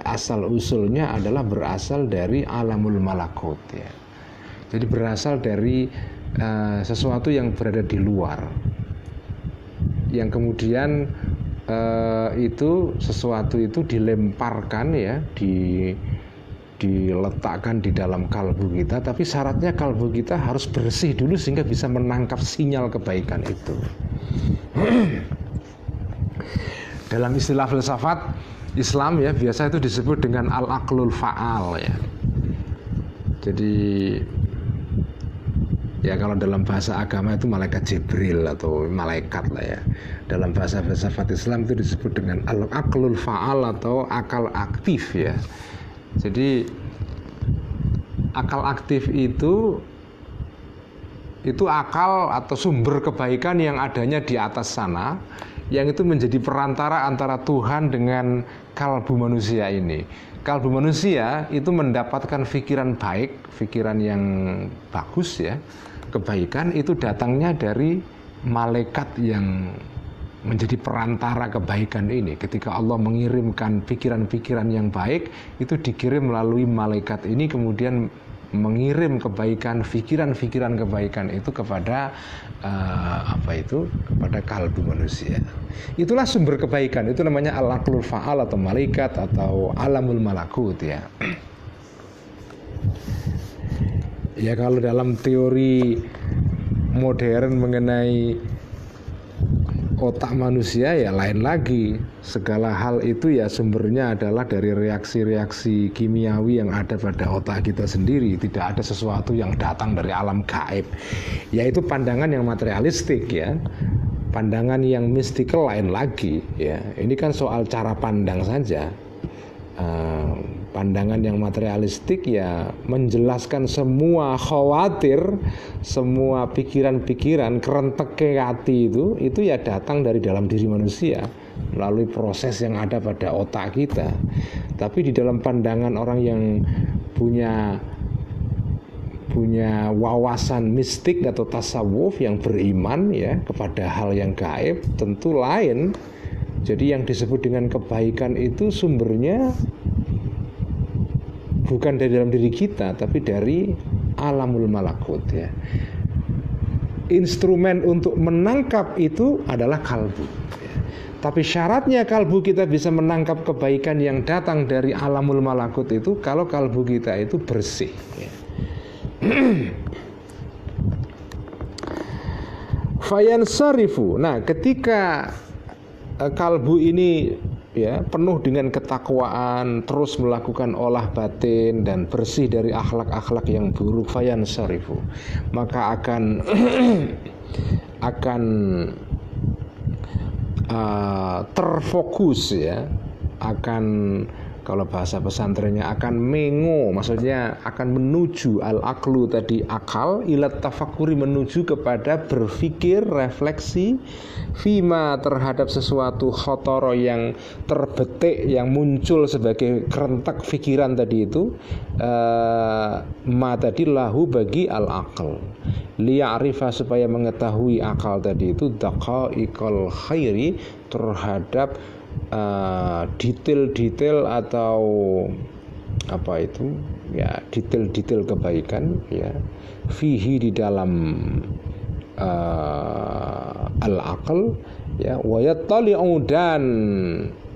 asal usulnya adalah berasal dari alamul malakut ya. Jadi berasal dari uh, sesuatu yang berada di luar, yang kemudian uh, itu sesuatu itu dilemparkan ya, di diletakkan di dalam kalbu kita, tapi syaratnya kalbu kita harus bersih dulu sehingga bisa menangkap sinyal kebaikan itu. dalam istilah filsafat Islam ya biasa itu disebut dengan al-aqlul fa'al ya. Jadi ya kalau dalam bahasa agama itu malaikat Jibril atau malaikat lah ya dalam bahasa filsafat Islam itu disebut dengan al aklul faal atau akal aktif ya jadi akal aktif itu itu akal atau sumber kebaikan yang adanya di atas sana yang itu menjadi perantara antara Tuhan dengan kalbu manusia ini. Kalbu manusia itu mendapatkan pikiran baik, pikiran yang bagus ya, kebaikan itu datangnya dari malaikat yang menjadi perantara kebaikan ini. Ketika Allah mengirimkan pikiran-pikiran yang baik, itu dikirim melalui malaikat ini kemudian mengirim kebaikan, pikiran-pikiran kebaikan itu kepada uh, apa itu? kepada kalbu manusia. Itulah sumber kebaikan. Itu namanya al-aqlul fa'al atau malaikat atau alamul malakut ya. Ya kalau dalam teori modern mengenai otak manusia ya lain lagi. Segala hal itu ya sumbernya adalah dari reaksi-reaksi kimiawi yang ada pada otak kita sendiri. Tidak ada sesuatu yang datang dari alam gaib. Yaitu pandangan yang materialistik ya. Pandangan yang mistikal lain lagi ya. Ini kan soal cara pandang saja. Uh, pandangan yang materialistik ya menjelaskan semua khawatir, semua pikiran-pikiran kerentek ke hati itu itu ya datang dari dalam diri manusia melalui proses yang ada pada otak kita. Tapi di dalam pandangan orang yang punya punya wawasan mistik atau tasawuf yang beriman ya kepada hal yang gaib tentu lain. Jadi yang disebut dengan kebaikan itu sumbernya bukan dari dalam diri kita tapi dari alamul malakut ya instrumen untuk menangkap itu adalah kalbu ya. tapi syaratnya kalbu kita bisa menangkap kebaikan yang datang dari alamul malakut itu kalau kalbu kita itu bersih ya. Fayan sarifu. Nah, ketika eh, kalbu ini ya penuh dengan ketakwaan terus melakukan olah batin dan bersih dari akhlak-akhlak yang buruk. Fayan syarifu maka akan akan uh, terfokus ya akan kalau bahasa pesantrennya akan mengo maksudnya akan menuju al aklu tadi akal ilat tafakuri menuju kepada berpikir refleksi fima terhadap sesuatu khotoro yang terbetik yang muncul sebagai kerentak pikiran tadi itu uh, ma tadi lahu bagi al akal liya'rifa supaya mengetahui akal tadi itu daqaiqal khairi terhadap Eh, detail-detail uh, atau apa itu ya detail-detail kebaikan ya fihi di dalam uh, al-aql ya wayattali'u dan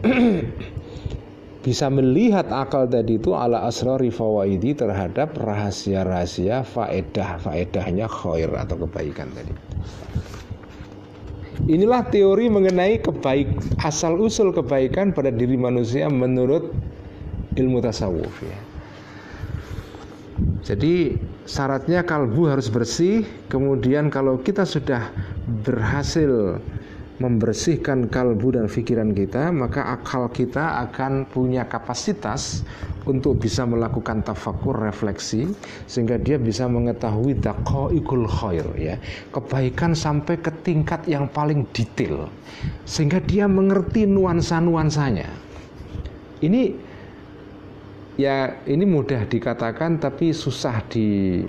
bisa melihat akal tadi itu ala asrari fawaidi terhadap rahasia-rahasia faedah faedahnya khair atau kebaikan tadi. Inilah teori mengenai kebaik asal usul kebaikan pada diri manusia menurut ilmu tasawuf ya. Jadi syaratnya kalbu harus bersih, kemudian kalau kita sudah berhasil membersihkan kalbu dan pikiran kita, maka akal kita akan punya kapasitas untuk bisa melakukan tafakur refleksi sehingga dia bisa mengetahui daqaiqul khair ya, kebaikan sampai ke tingkat yang paling detail sehingga dia mengerti nuansa-nuansanya. Ini ya ini mudah dikatakan tapi susah di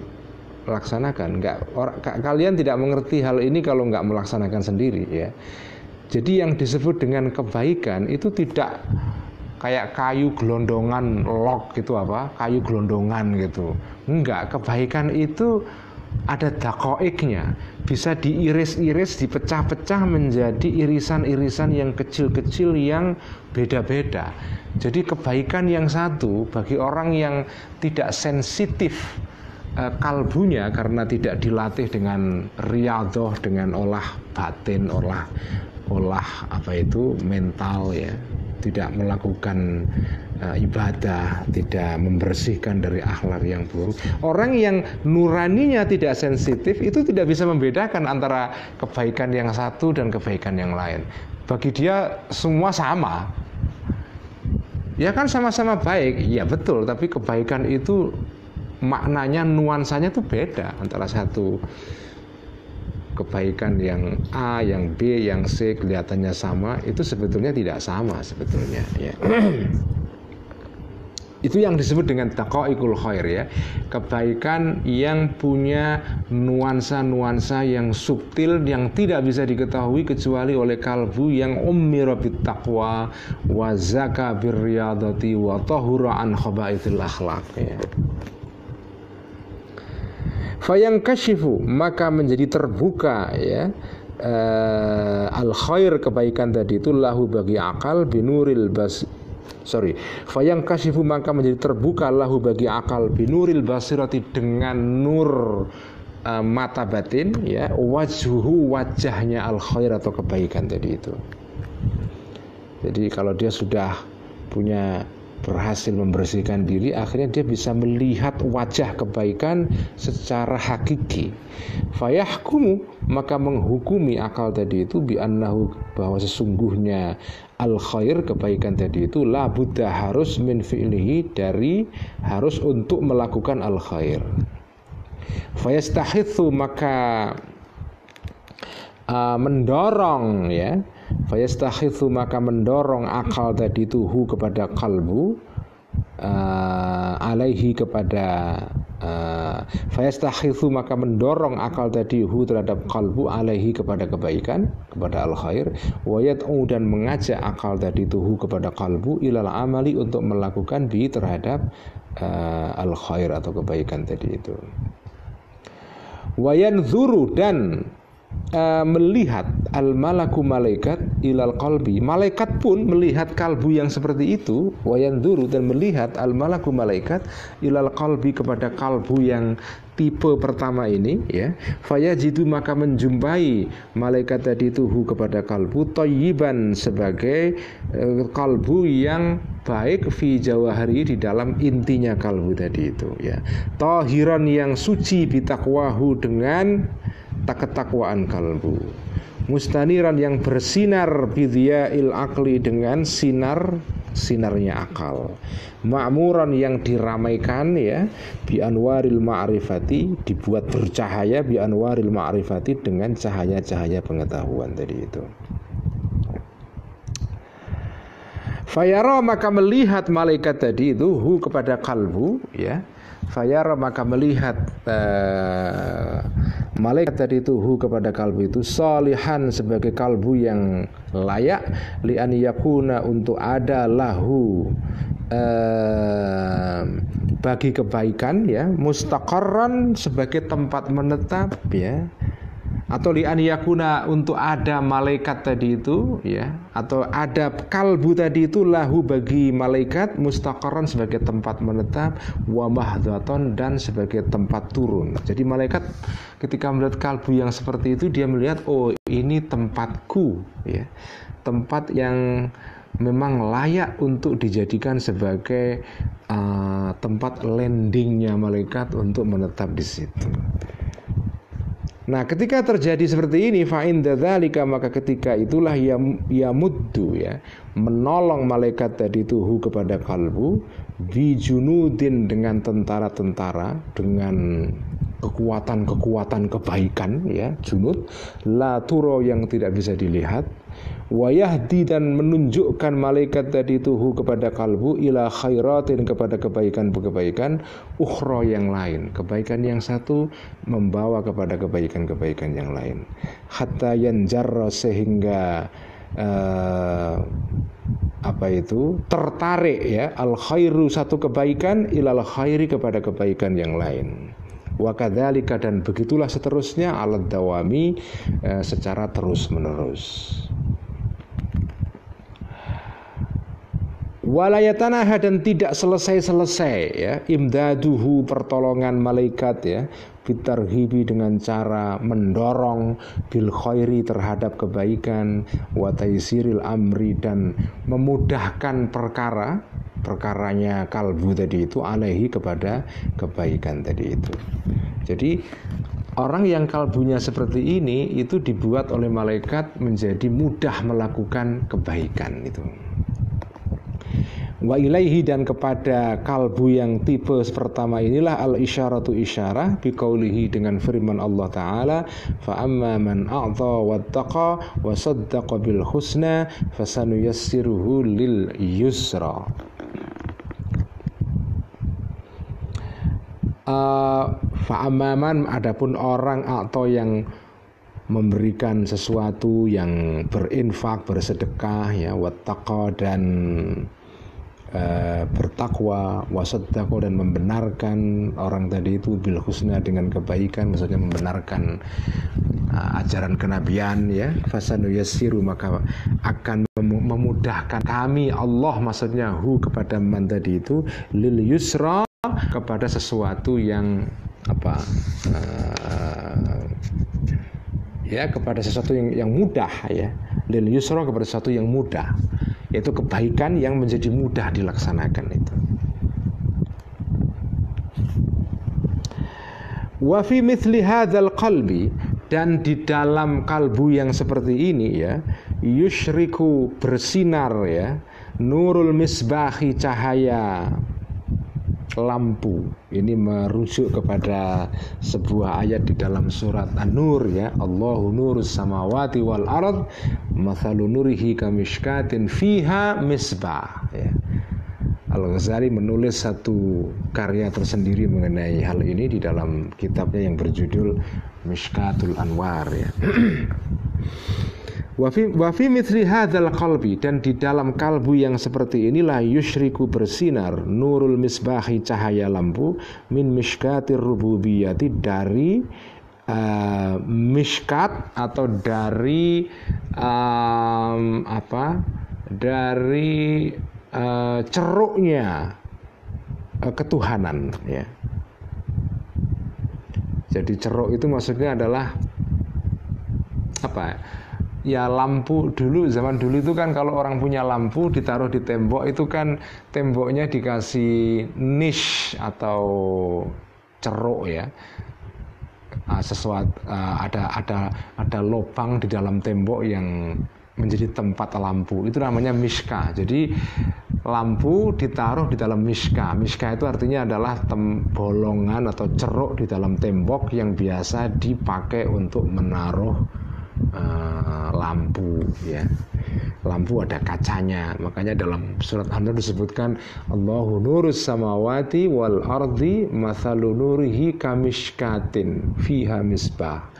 laksanakan. Enggak, or, kalian tidak mengerti hal ini kalau nggak melaksanakan sendiri ya. Jadi yang disebut dengan kebaikan itu tidak kayak kayu gelondongan log gitu apa kayu gelondongan gitu enggak kebaikan itu ada dakoiknya bisa diiris-iris dipecah-pecah menjadi irisan-irisan yang kecil-kecil yang beda-beda jadi kebaikan yang satu bagi orang yang tidak sensitif Eh, kalbunya karena tidak dilatih dengan riadoh dengan olah batin olah olah apa itu mental ya tidak melakukan uh, ibadah, tidak membersihkan dari akhlak yang buruk. Orang yang nuraninya tidak sensitif itu tidak bisa membedakan antara kebaikan yang satu dan kebaikan yang lain. Bagi dia semua sama. Ya kan sama-sama baik, ya betul, tapi kebaikan itu maknanya nuansanya itu beda antara satu kebaikan yang A, yang B, yang C kelihatannya sama itu sebetulnya tidak sama sebetulnya ya. itu yang disebut dengan taqaikul khair ya kebaikan yang punya nuansa-nuansa yang subtil yang tidak bisa diketahui kecuali oleh kalbu yang ummira bit taqwa wa zaka birriyadati wa tahura an khabaitil akhlaq ya fayang kashifu maka menjadi terbuka ya. Uh, al khair kebaikan tadi itu lahu bagi akal binuril bas sorry. Fayang kashifu maka menjadi terbuka lahu bagi akal binuril basirati dengan nur uh, mata batin ya. Wajhu wajahnya al khair atau kebaikan tadi itu. Jadi kalau dia sudah punya berhasil membersihkan diri akhirnya dia bisa melihat wajah kebaikan secara hakiki. Fayahkumu maka menghukumi akal tadi itu bi annahu bahwa sesungguhnya al khair kebaikan tadi itu la buddha harus min fi'lihi dari harus untuk melakukan al khair fayastahithu maka uh, mendorong ya fayastahithu maka mendorong akal tadi itu hu kepada kalbu uh, alaihi kepada uh, fayastakhithu maka mendorong akal tadi hu terhadap kalbu alaihi kepada kebaikan kepada al khair wayat'u dan mengajak akal tadi itu hu kepada kalbu ilal amali untuk melakukan bi terhadap uh, al khair atau kebaikan tadi itu. Wayan zuru dan uh, melihat al malaku malaikat ilal kalbi malaikat pun melihat kalbu yang seperti itu wayan duru dan melihat al malaku malaikat ilal kalbi kepada kalbu yang tipe pertama ini ya. Faya jitu maka menjumpai malaikat tadi tuhu kepada kalbu toyiban sebagai uh, kalbu yang baik fi jawahari di dalam intinya kalbu tadi itu ya. Tohiran yang suci bitakwahu dengan tak ketakwaan kalbu. Mustaniran yang bersinar il akli dengan sinar sinarnya akal. Ma'muran yang diramaikan ya bi anwaril ma'rifati dibuat bercahaya bi anwaril ma'rifati dengan cahaya-cahaya pengetahuan tadi itu. Fayara maka melihat malaikat tadi itu hu kepada kalbu ya Fayara maka melihat uh, malaikat tadi itu kepada kalbu itu salihan sebagai kalbu yang layak li an yakuna untuk ada lahu uh, bagi kebaikan ya mustaqarran sebagai tempat menetap ya atau li an yakuna untuk ada malaikat tadi itu ya atau ada kalbu tadi itu lahu bagi malaikat mustaqarran sebagai tempat menetap wa mahdhaton dan sebagai tempat turun. Jadi malaikat ketika melihat kalbu yang seperti itu dia melihat oh ini tempatku ya. Tempat yang memang layak untuk dijadikan sebagai uh, tempat landingnya malaikat untuk menetap di situ. Nah, ketika terjadi seperti ini, fa'in dzalika maka ketika itulah ya ya muddu ya, menolong malaikat tadi tuhu kepada kalbu bijunudin dengan tentara-tentara dengan kekuatan-kekuatan kebaikan ya, junud la turo yang tidak bisa dilihat wayahdi dan menunjukkan malaikat tadi tuhu kepada kalbu ila khairatin kepada kebaikan-kebaikan ukhra yang lain. Kebaikan yang satu membawa kepada kebaikan-kebaikan yang lain. Hatta yanjarra sehingga uh, apa itu tertarik ya al khairu satu kebaikan ilal khairi kepada kebaikan yang lain. Wakadzalika dan begitulah seterusnya alat dawami uh, secara terus menerus walayatanaha dan tidak selesai-selesai ya. Imdaduhu pertolongan malaikat ya. Bitarhibi dengan cara mendorong bil khairi terhadap kebaikan wa taisiril amri dan memudahkan perkara perkaranya kalbu tadi itu alaihi kepada kebaikan tadi itu. Jadi orang yang kalbunya seperti ini itu dibuat oleh malaikat menjadi mudah melakukan kebaikan itu Wa ilaihi dan kepada kalbu yang tipe pertama inilah al isyaratu isyarah biqaulihi dengan firman Allah taala fa amma man a'ta wattaqa wa saddaqa bil husna fasanuyassiruhu lil yusra. Uh, fa'amaman adapun orang atau yang memberikan sesuatu yang berinfak bersedekah ya wattaqa dan uh, bertakwa wasaddaqo dan membenarkan orang tadi itu bil husna dengan kebaikan maksudnya membenarkan uh, ajaran kenabian ya. Fasanu yasiru maka akan memudahkan kami Allah maksudnya hu kepada man tadi itu lil yusra kepada sesuatu yang apa uh, ya kepada sesuatu yang yang mudah ya. Lil yusra kepada sesuatu yang mudah. Yaitu kebaikan yang menjadi mudah dilaksanakan itu. Wa fi mithli hadzal qalbi dan di dalam kalbu yang seperti ini ya yushriku bersinar ya nurul misbahi cahaya lampu. Ini merujuk kepada sebuah ayat di dalam surat An-Nur ya. Allahu nurus samawati wal ard mathalu nurihi kamishkatin fiha misbah ya. Al-Ghazali menulis satu karya tersendiri mengenai hal ini di dalam kitabnya yang berjudul Mishkatul Anwar ya. Wafi wafi mitri hadzal qalbi dan di dalam kalbu yang seperti inilah yushriku bersinar nurul misbahi cahaya lampu min mishkatir rububiyati dari uh, mishkat atau dari um, apa? Dari uh, ceruknya uh, ketuhanan ya. Jadi ceruk itu maksudnya adalah apa ya lampu dulu zaman dulu itu kan kalau orang punya lampu ditaruh di tembok itu kan temboknya dikasih niche atau ceruk ya. Uh, sesuatu uh, ada ada ada lubang di dalam tembok yang menjadi tempat lampu. Itu namanya miska jadi lampu ditaruh di dalam miska miska itu artinya adalah tem bolongan atau ceruk di dalam tembok yang biasa dipakai untuk menaruh uh, lampu ya. Lampu ada kacanya. Makanya dalam surat An-Nur disebutkan Allahu nurus samawati wal ardi mathalu nurihi kamishkatin fiha misbah.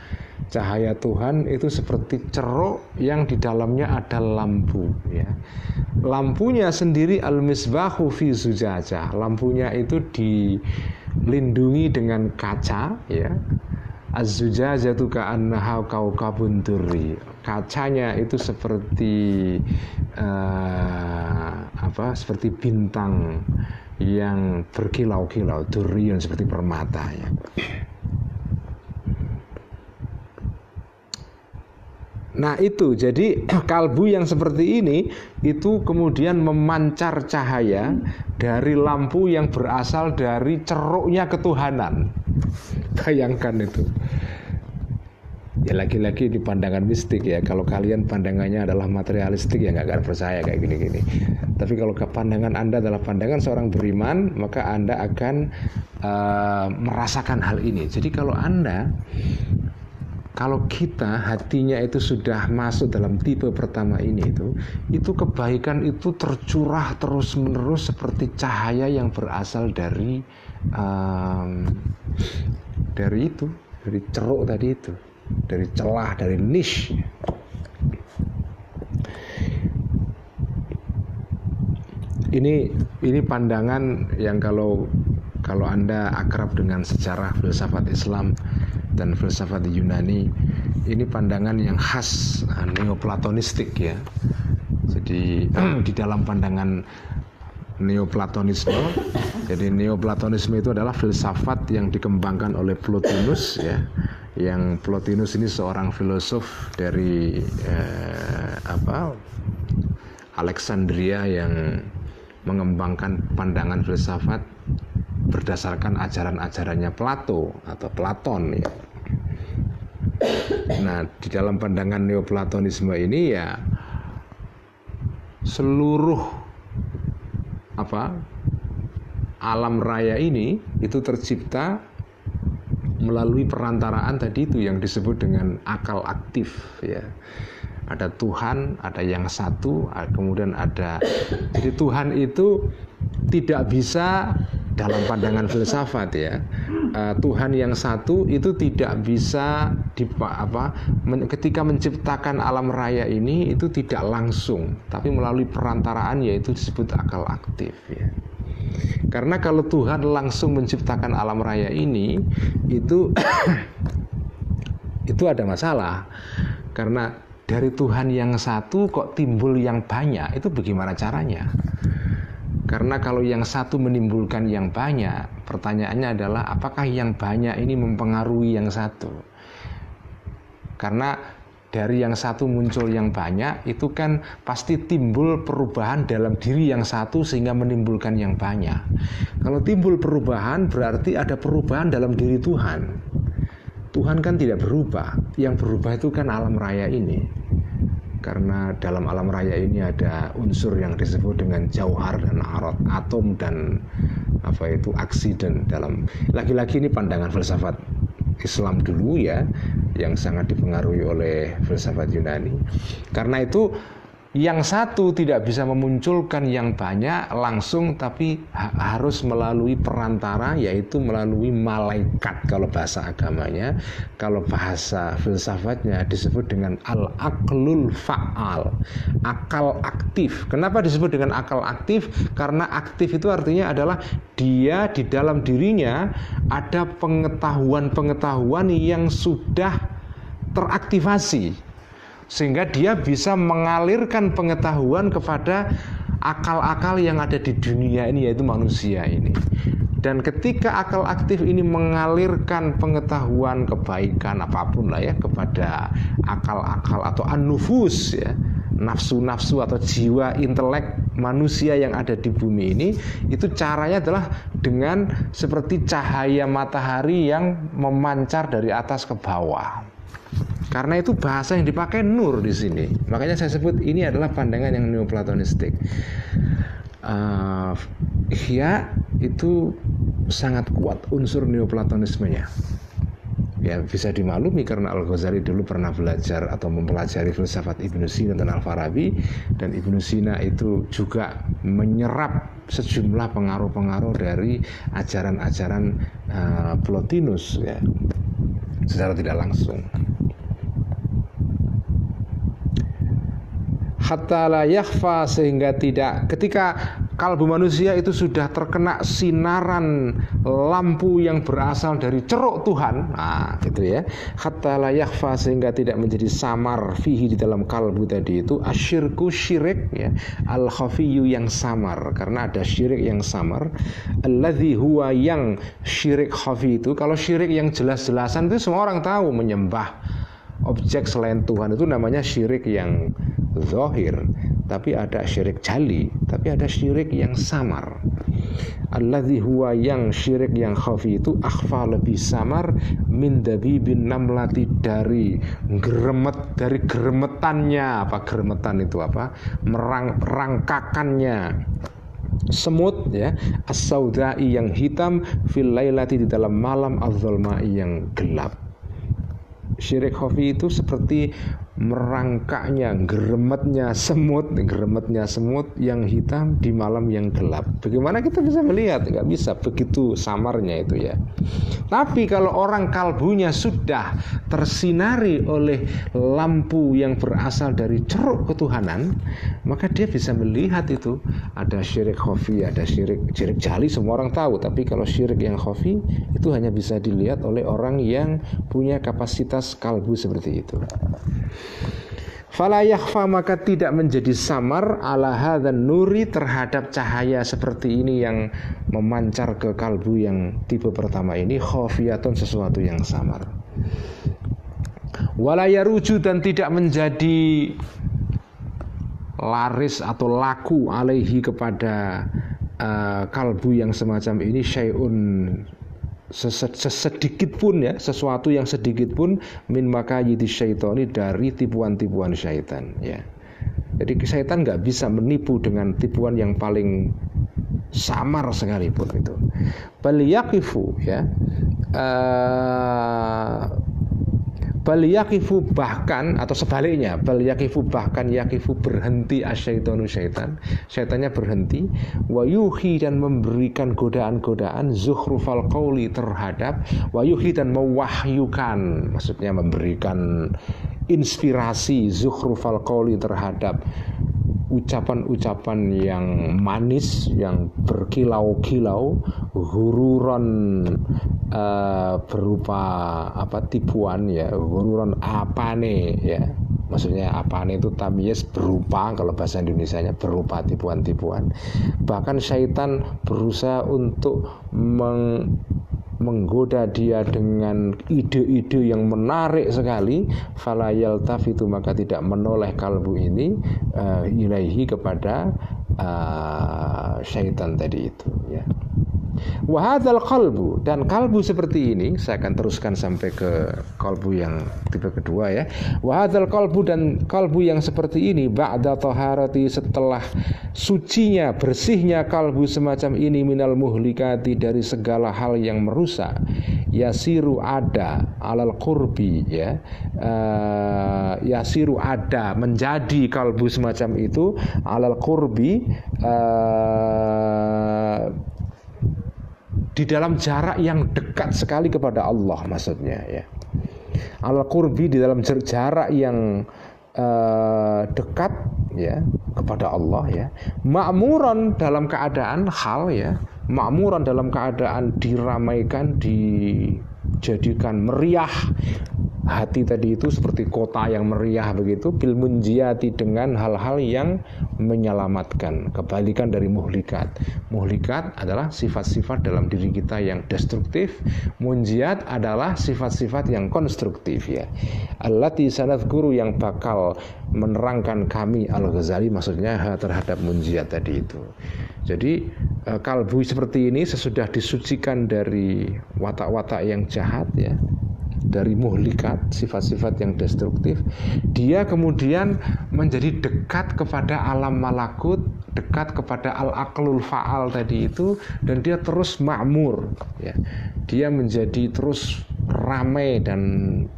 Cahaya Tuhan itu seperti ceruk yang di dalamnya ada lampu ya. Lampunya sendiri al misbahu fi zujajah. Lampunya itu dilindungi dengan kaca ya Az-zujajatu ka'annaha kaukabun durri. Kacanya itu seperti uh, apa? Seperti bintang yang berkilau-kilau, durian seperti permata ya. Nah itu jadi kalbu yang seperti ini itu kemudian memancar cahaya dari lampu yang berasal dari ceruknya ketuhanan. Bayangkan itu. Ya lagi-lagi di pandangan mistik ya. Kalau kalian pandangannya adalah materialistik ya nggak akan percaya kayak gini-gini. Tapi kalau pandangan anda adalah pandangan seorang beriman, maka anda akan uh, merasakan hal ini. Jadi kalau anda kalau kita hatinya itu sudah masuk dalam tipe pertama ini itu itu kebaikan itu tercurah terus menerus seperti cahaya yang berasal dari um, dari itu dari ceruk tadi itu dari celah dari niche. Ini ini pandangan yang kalau kalau anda akrab dengan sejarah filsafat Islam dan filsafat Yunani ini pandangan yang khas ah, neoplatonistik ya. Jadi di dalam pandangan neoplatonisme, jadi neoplatonisme itu adalah filsafat yang dikembangkan oleh Plotinus ya. Yang Plotinus ini seorang filosof dari eh, apa Alexandria yang mengembangkan pandangan filsafat berdasarkan ajaran-ajarannya Plato atau Platon ya. Nah, di dalam pandangan Neoplatonisme ini ya seluruh apa alam raya ini itu tercipta melalui perantaraan tadi itu yang disebut dengan akal aktif ya. Ada Tuhan ada yang satu kemudian ada jadi Tuhan itu tidak bisa dalam pandangan filsafat ya uh, Tuhan yang satu itu tidak bisa di apa men, ketika menciptakan alam raya ini itu tidak langsung tapi melalui perantaraan yaitu disebut akal aktif ya. Karena kalau Tuhan langsung menciptakan alam raya ini itu itu ada masalah. Karena dari Tuhan yang satu kok timbul yang banyak itu bagaimana caranya karena kalau yang satu menimbulkan yang banyak, pertanyaannya adalah apakah yang banyak ini mempengaruhi yang satu? Karena dari yang satu muncul yang banyak, itu kan pasti timbul perubahan dalam diri yang satu sehingga menimbulkan yang banyak. Kalau timbul perubahan berarti ada perubahan dalam diri Tuhan. Tuhan kan tidak berubah, yang berubah itu kan alam raya ini. Karena dalam alam raya ini ada unsur yang disebut dengan jauhar dan arot atom dan apa itu aksiden dalam. Lagi-lagi ini pandangan filsafat Islam dulu ya yang sangat dipengaruhi oleh filsafat Yunani. Karena itu yang satu tidak bisa memunculkan yang banyak langsung tapi ha harus melalui perantara yaitu melalui malaikat. Kalau bahasa agamanya kalau bahasa filsafatnya disebut dengan al-aqlul fa'al akal aktif. Kenapa disebut dengan akal aktif? Karena aktif itu artinya adalah dia di dalam dirinya ada pengetahuan-pengetahuan yang sudah teraktivasi sehingga dia bisa mengalirkan pengetahuan kepada akal-akal yang ada di dunia ini yaitu manusia ini. Dan ketika akal aktif ini mengalirkan pengetahuan kebaikan apa pun lah ya kepada akal-akal atau anufus ya, nafsu-nafsu atau jiwa intelek manusia yang ada di bumi ini itu caranya adalah dengan seperti cahaya matahari yang memancar dari atas ke bawah. Karena itu bahasa yang dipakai nur di sini. Makanya saya sebut ini adalah pandangan yang neoplatonistik. Uh, ya itu sangat kuat unsur neoplatonismenya. Ya bisa dimaklumi karena Al Ghazali dulu pernah belajar atau mempelajari filsafat Ibnu Sina dan Al Farabi dan Ibnu Sina itu juga menyerap sejumlah pengaruh-pengaruh dari ajaran-ajaran uh, Plotinus ya secara tidak langsung. hatta la yakhfa sehingga tidak ketika kalbu manusia itu sudah terkena sinaran lampu yang berasal dari ceruk Tuhan. Nah gitu ya. Hatta la yakhfa sehingga tidak menjadi samar fihi di dalam kalbu tadi itu. Asyirku syirik ya. Al khafiyu yang samar. Karena ada syirik yang samar. Alladzi huwa yang syirik khafi itu. Kalau syirik yang jelas-jelasan itu semua orang tahu menyembah objek selain Tuhan itu namanya syirik yang zohir tapi ada syirik jali tapi ada syirik yang samar. Alladhi huwa yang syirik yang khafi itu akhfa lebih samar min dabibin namlati dari geremet dari geremetannya apa geremetan itu apa? Merang rangkakannya semut ya as yang hitam fil lailati di dalam malam az yang gelap syirik khafi itu seperti merangkaknya, geremetnya semut, geremetnya semut yang hitam di malam yang gelap. Bagaimana kita bisa melihat? Nggak bisa, begitu samarnya itu ya. Tapi kalau orang kalbunya sudah tersinari oleh lampu yang berasal dari ceruk ketuhanan, maka dia bisa melihat itu. Ada syirik khafi, ada syirik syirik jali, semua orang tahu. Tapi kalau syirik yang khafi itu hanya bisa dilihat oleh orang yang punya kapasitas kalbu seperti itu. Fala yakhfa maka tidak menjadi samar ala dan nuri terhadap cahaya seperti ini yang memancar ke kalbu yang tipe pertama ini khafiyatun sesuatu yang samar. Wala yaruju dan tidak menjadi laris atau laku alaihi kepada uh, kalbu yang semacam ini syai'un sesedikit pun ya sesuatu yang sedikit pun min makayidi syaitani dari tipuan-tipuan syaitan ya. Jadi syaitan nggak bisa menipu dengan tipuan yang paling samar sekalipun itu. Bal yaqifu ya uh, bal yakifu bahkan atau sebaliknya bal yakifu bahkan yakifu berhenti asyaitonu syaitan syaitannya berhenti wayuhi dan memberikan godaan-godaan zuhrufal qauli terhadap wayuhi dan mewahyukan maksudnya memberikan inspirasi zuhrufal qauli terhadap ucapan-ucapan yang manis yang berkilau-kilau hururon uh, berupa apa tipuan ya hururon apa nih ya. Maksudnya apa nih itu tamyiz berupa kalau bahasa Indonesia berupa tipuan-tipuan. Bahkan syaitan berusaha untuk meng menggoda dia dengan ide-ide yang menarik sekali. Falayal tafitu maka tidak menoleh kalbu ini uh, ilaihi kepada uh, syaitan tadi itu ya Wahadal kalbu. Dan kalbu seperti ini saya akan teruskan sampai ke kalbu yang tipe kedua ya. Wahadal kalbu dan kalbu yang seperti ini ba'da taharati setelah sucinya bersihnya kalbu semacam ini minal muhlikati dari segala hal yang merusak. Yasiru ada alal kurbi ya. Uh, yasiru ada menjadi kalbu semacam itu alal kurbi uh, di dalam jarak yang dekat sekali kepada Allah maksudnya ya. Al kurbi di dalam jarak yang uh, dekat ya kepada Allah ya. Makmuran dalam keadaan hal ya. Makmuran dalam keadaan diramaikan dijadikan meriah. Hati tadi itu seperti kota yang meriah begitu. Bil munjiati dengan hal-hal yang menyelamatkan. Kebalikan dari muhlikat. Muhlikat adalah sifat-sifat dalam diri kita yang destruktif. Munjiat adalah sifat-sifat yang konstruktif ya. Allati sanad guru yang bakal menerangkan kami Al-Ghazali maksudnya terhadap munjiat tadi itu. Jadi kalbu seperti ini sesudah disucikan dari watak-watak yang jahat ya dari muhlikat, sifat-sifat yang destruktif, dia kemudian menjadi dekat kepada alam malakut, dekat kepada al-aqlul fa'al tadi itu dan dia terus makmur ya. Dia menjadi terus ramai dan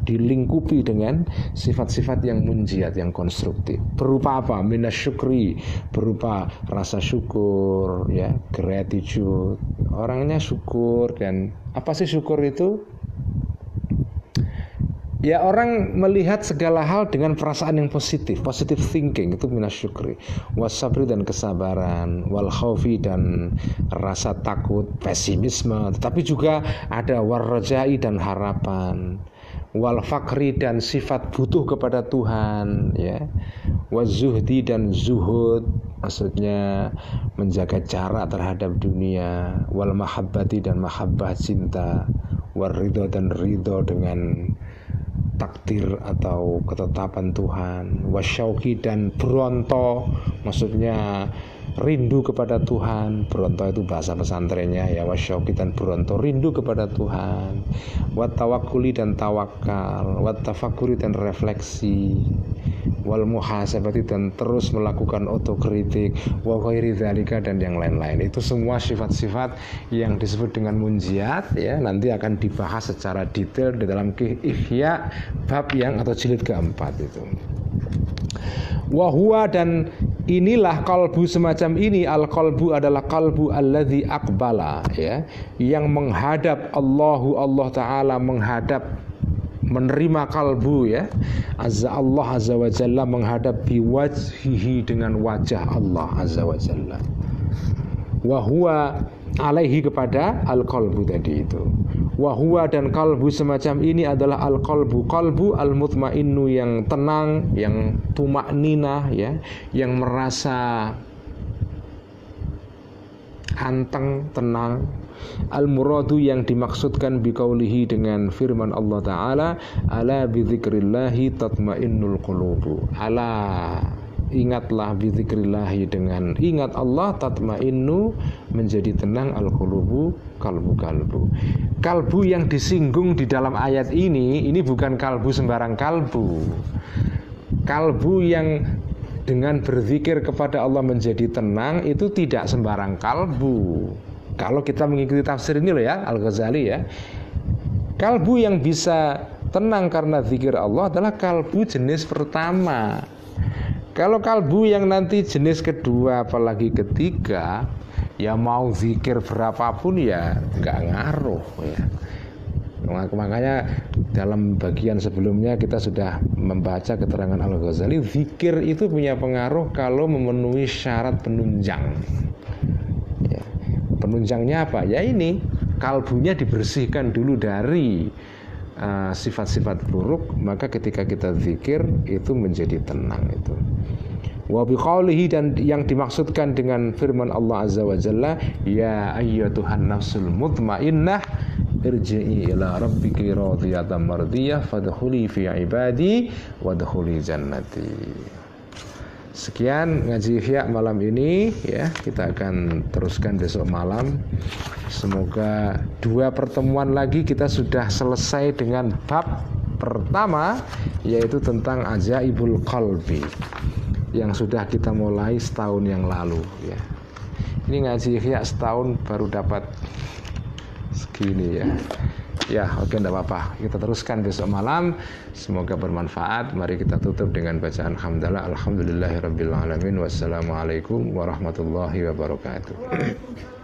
dilingkupi dengan sifat-sifat yang munjiat yang konstruktif. Berupa apa? Minasyukri berupa rasa syukur ya gratitude. Orangnya syukur dan apa sih syukur itu Ya orang melihat segala hal dengan perasaan yang positif, positive thinking itu minas syukri. Wasabri dan kesabaran, wal khawfi dan rasa takut, pesimisme, tetapi juga ada warrajai dan harapan. Wal fakri dan sifat butuh kepada Tuhan, ya. Wazuhdi dan zuhud, maksudnya menjaga jarak terhadap dunia. Wal mahabbati dan mahabbah cinta. War ridho dan ridho dengan takdir atau ketetapan Tuhan. Wasyauki dan bronto maksudnya rindu kepada Tuhan. Bronto itu bahasa pesantrennya ya wasyauki dan bronto rindu kepada Tuhan. Wat tawakuli dan tawakal wat tafakuri dan refleksi. Wal muhasabati dan terus melakukan otokritik. Wa ghairi dan yang lain-lain. Itu semua sifat-sifat yang disebut dengan munjiat ya. Nanti akan dibahas secara detail di dalam ihya bab yang atau jilid keempat itu wahua dan inilah kalbu semacam ini al kalbu adalah kalbu alladhi akbala ya yang menghadap Allahu Allah taala menghadap menerima kalbu ya. Azza Allah azza wa jalla menghadapi wajhihi dengan wajah Allah azza wa jalla alaihi kepada al kalbu tadi itu. Wahwa dan kalbu semacam ini adalah al kalbu kalbu al mutmainnu yang tenang yang tumak nina ya yang merasa anteng tenang. Al-muradu yang dimaksudkan biqaulihi dengan firman Allah taala ala bidzikrillahi tatmainnul qulubu. Ala ingatlah bidzikrillahi dengan ingat Allah tatmainnu menjadi tenang al-qulubu kalbu-kalbu. Kalbu yang disinggung di dalam ayat ini ini bukan kalbu sembarang kalbu. Kalbu yang dengan berzikir kepada Allah menjadi tenang itu tidak sembarang kalbu. Kalau kita mengikuti tafsir ini loh ya Al-Ghazali ya. Kalbu yang bisa tenang karena zikir Allah adalah kalbu jenis pertama. Kalau kalbu yang nanti jenis kedua apalagi ketiga ya mau zikir berapapun ya nggak ngaruh ya. Makanya dalam bagian sebelumnya kita sudah membaca keterangan Al-Ghazali Zikir itu punya pengaruh kalau memenuhi syarat penunjang penunjangnya apa? Ya ini kalbunya dibersihkan dulu dari sifat-sifat uh, buruk, maka ketika kita zikir itu menjadi tenang itu. Wa biqaulihi dan yang dimaksudkan dengan firman Allah Azza wa Jalla, ya ayyatuhan nafsul mutmainnah irji'i ila rabbiki radiyatan mardiyah fadkhuli fi ibadi wadkhuli jannati. Sekian ngaji Ihya malam ini ya. Kita akan teruskan besok malam. Semoga dua pertemuan lagi kita sudah selesai dengan bab pertama yaitu tentang ajaibul qalbi yang sudah kita mulai setahun yang lalu ya. Ini ngaji Ihya setahun baru dapat segini ya. Ya, oke enggak apa-apa. Kita teruskan besok malam. Semoga bermanfaat. Mari kita tutup dengan bacaan hamdalah alhamdulillahirabbil alamin. Wassalamualaikum warahmatullahi wabarakatuh.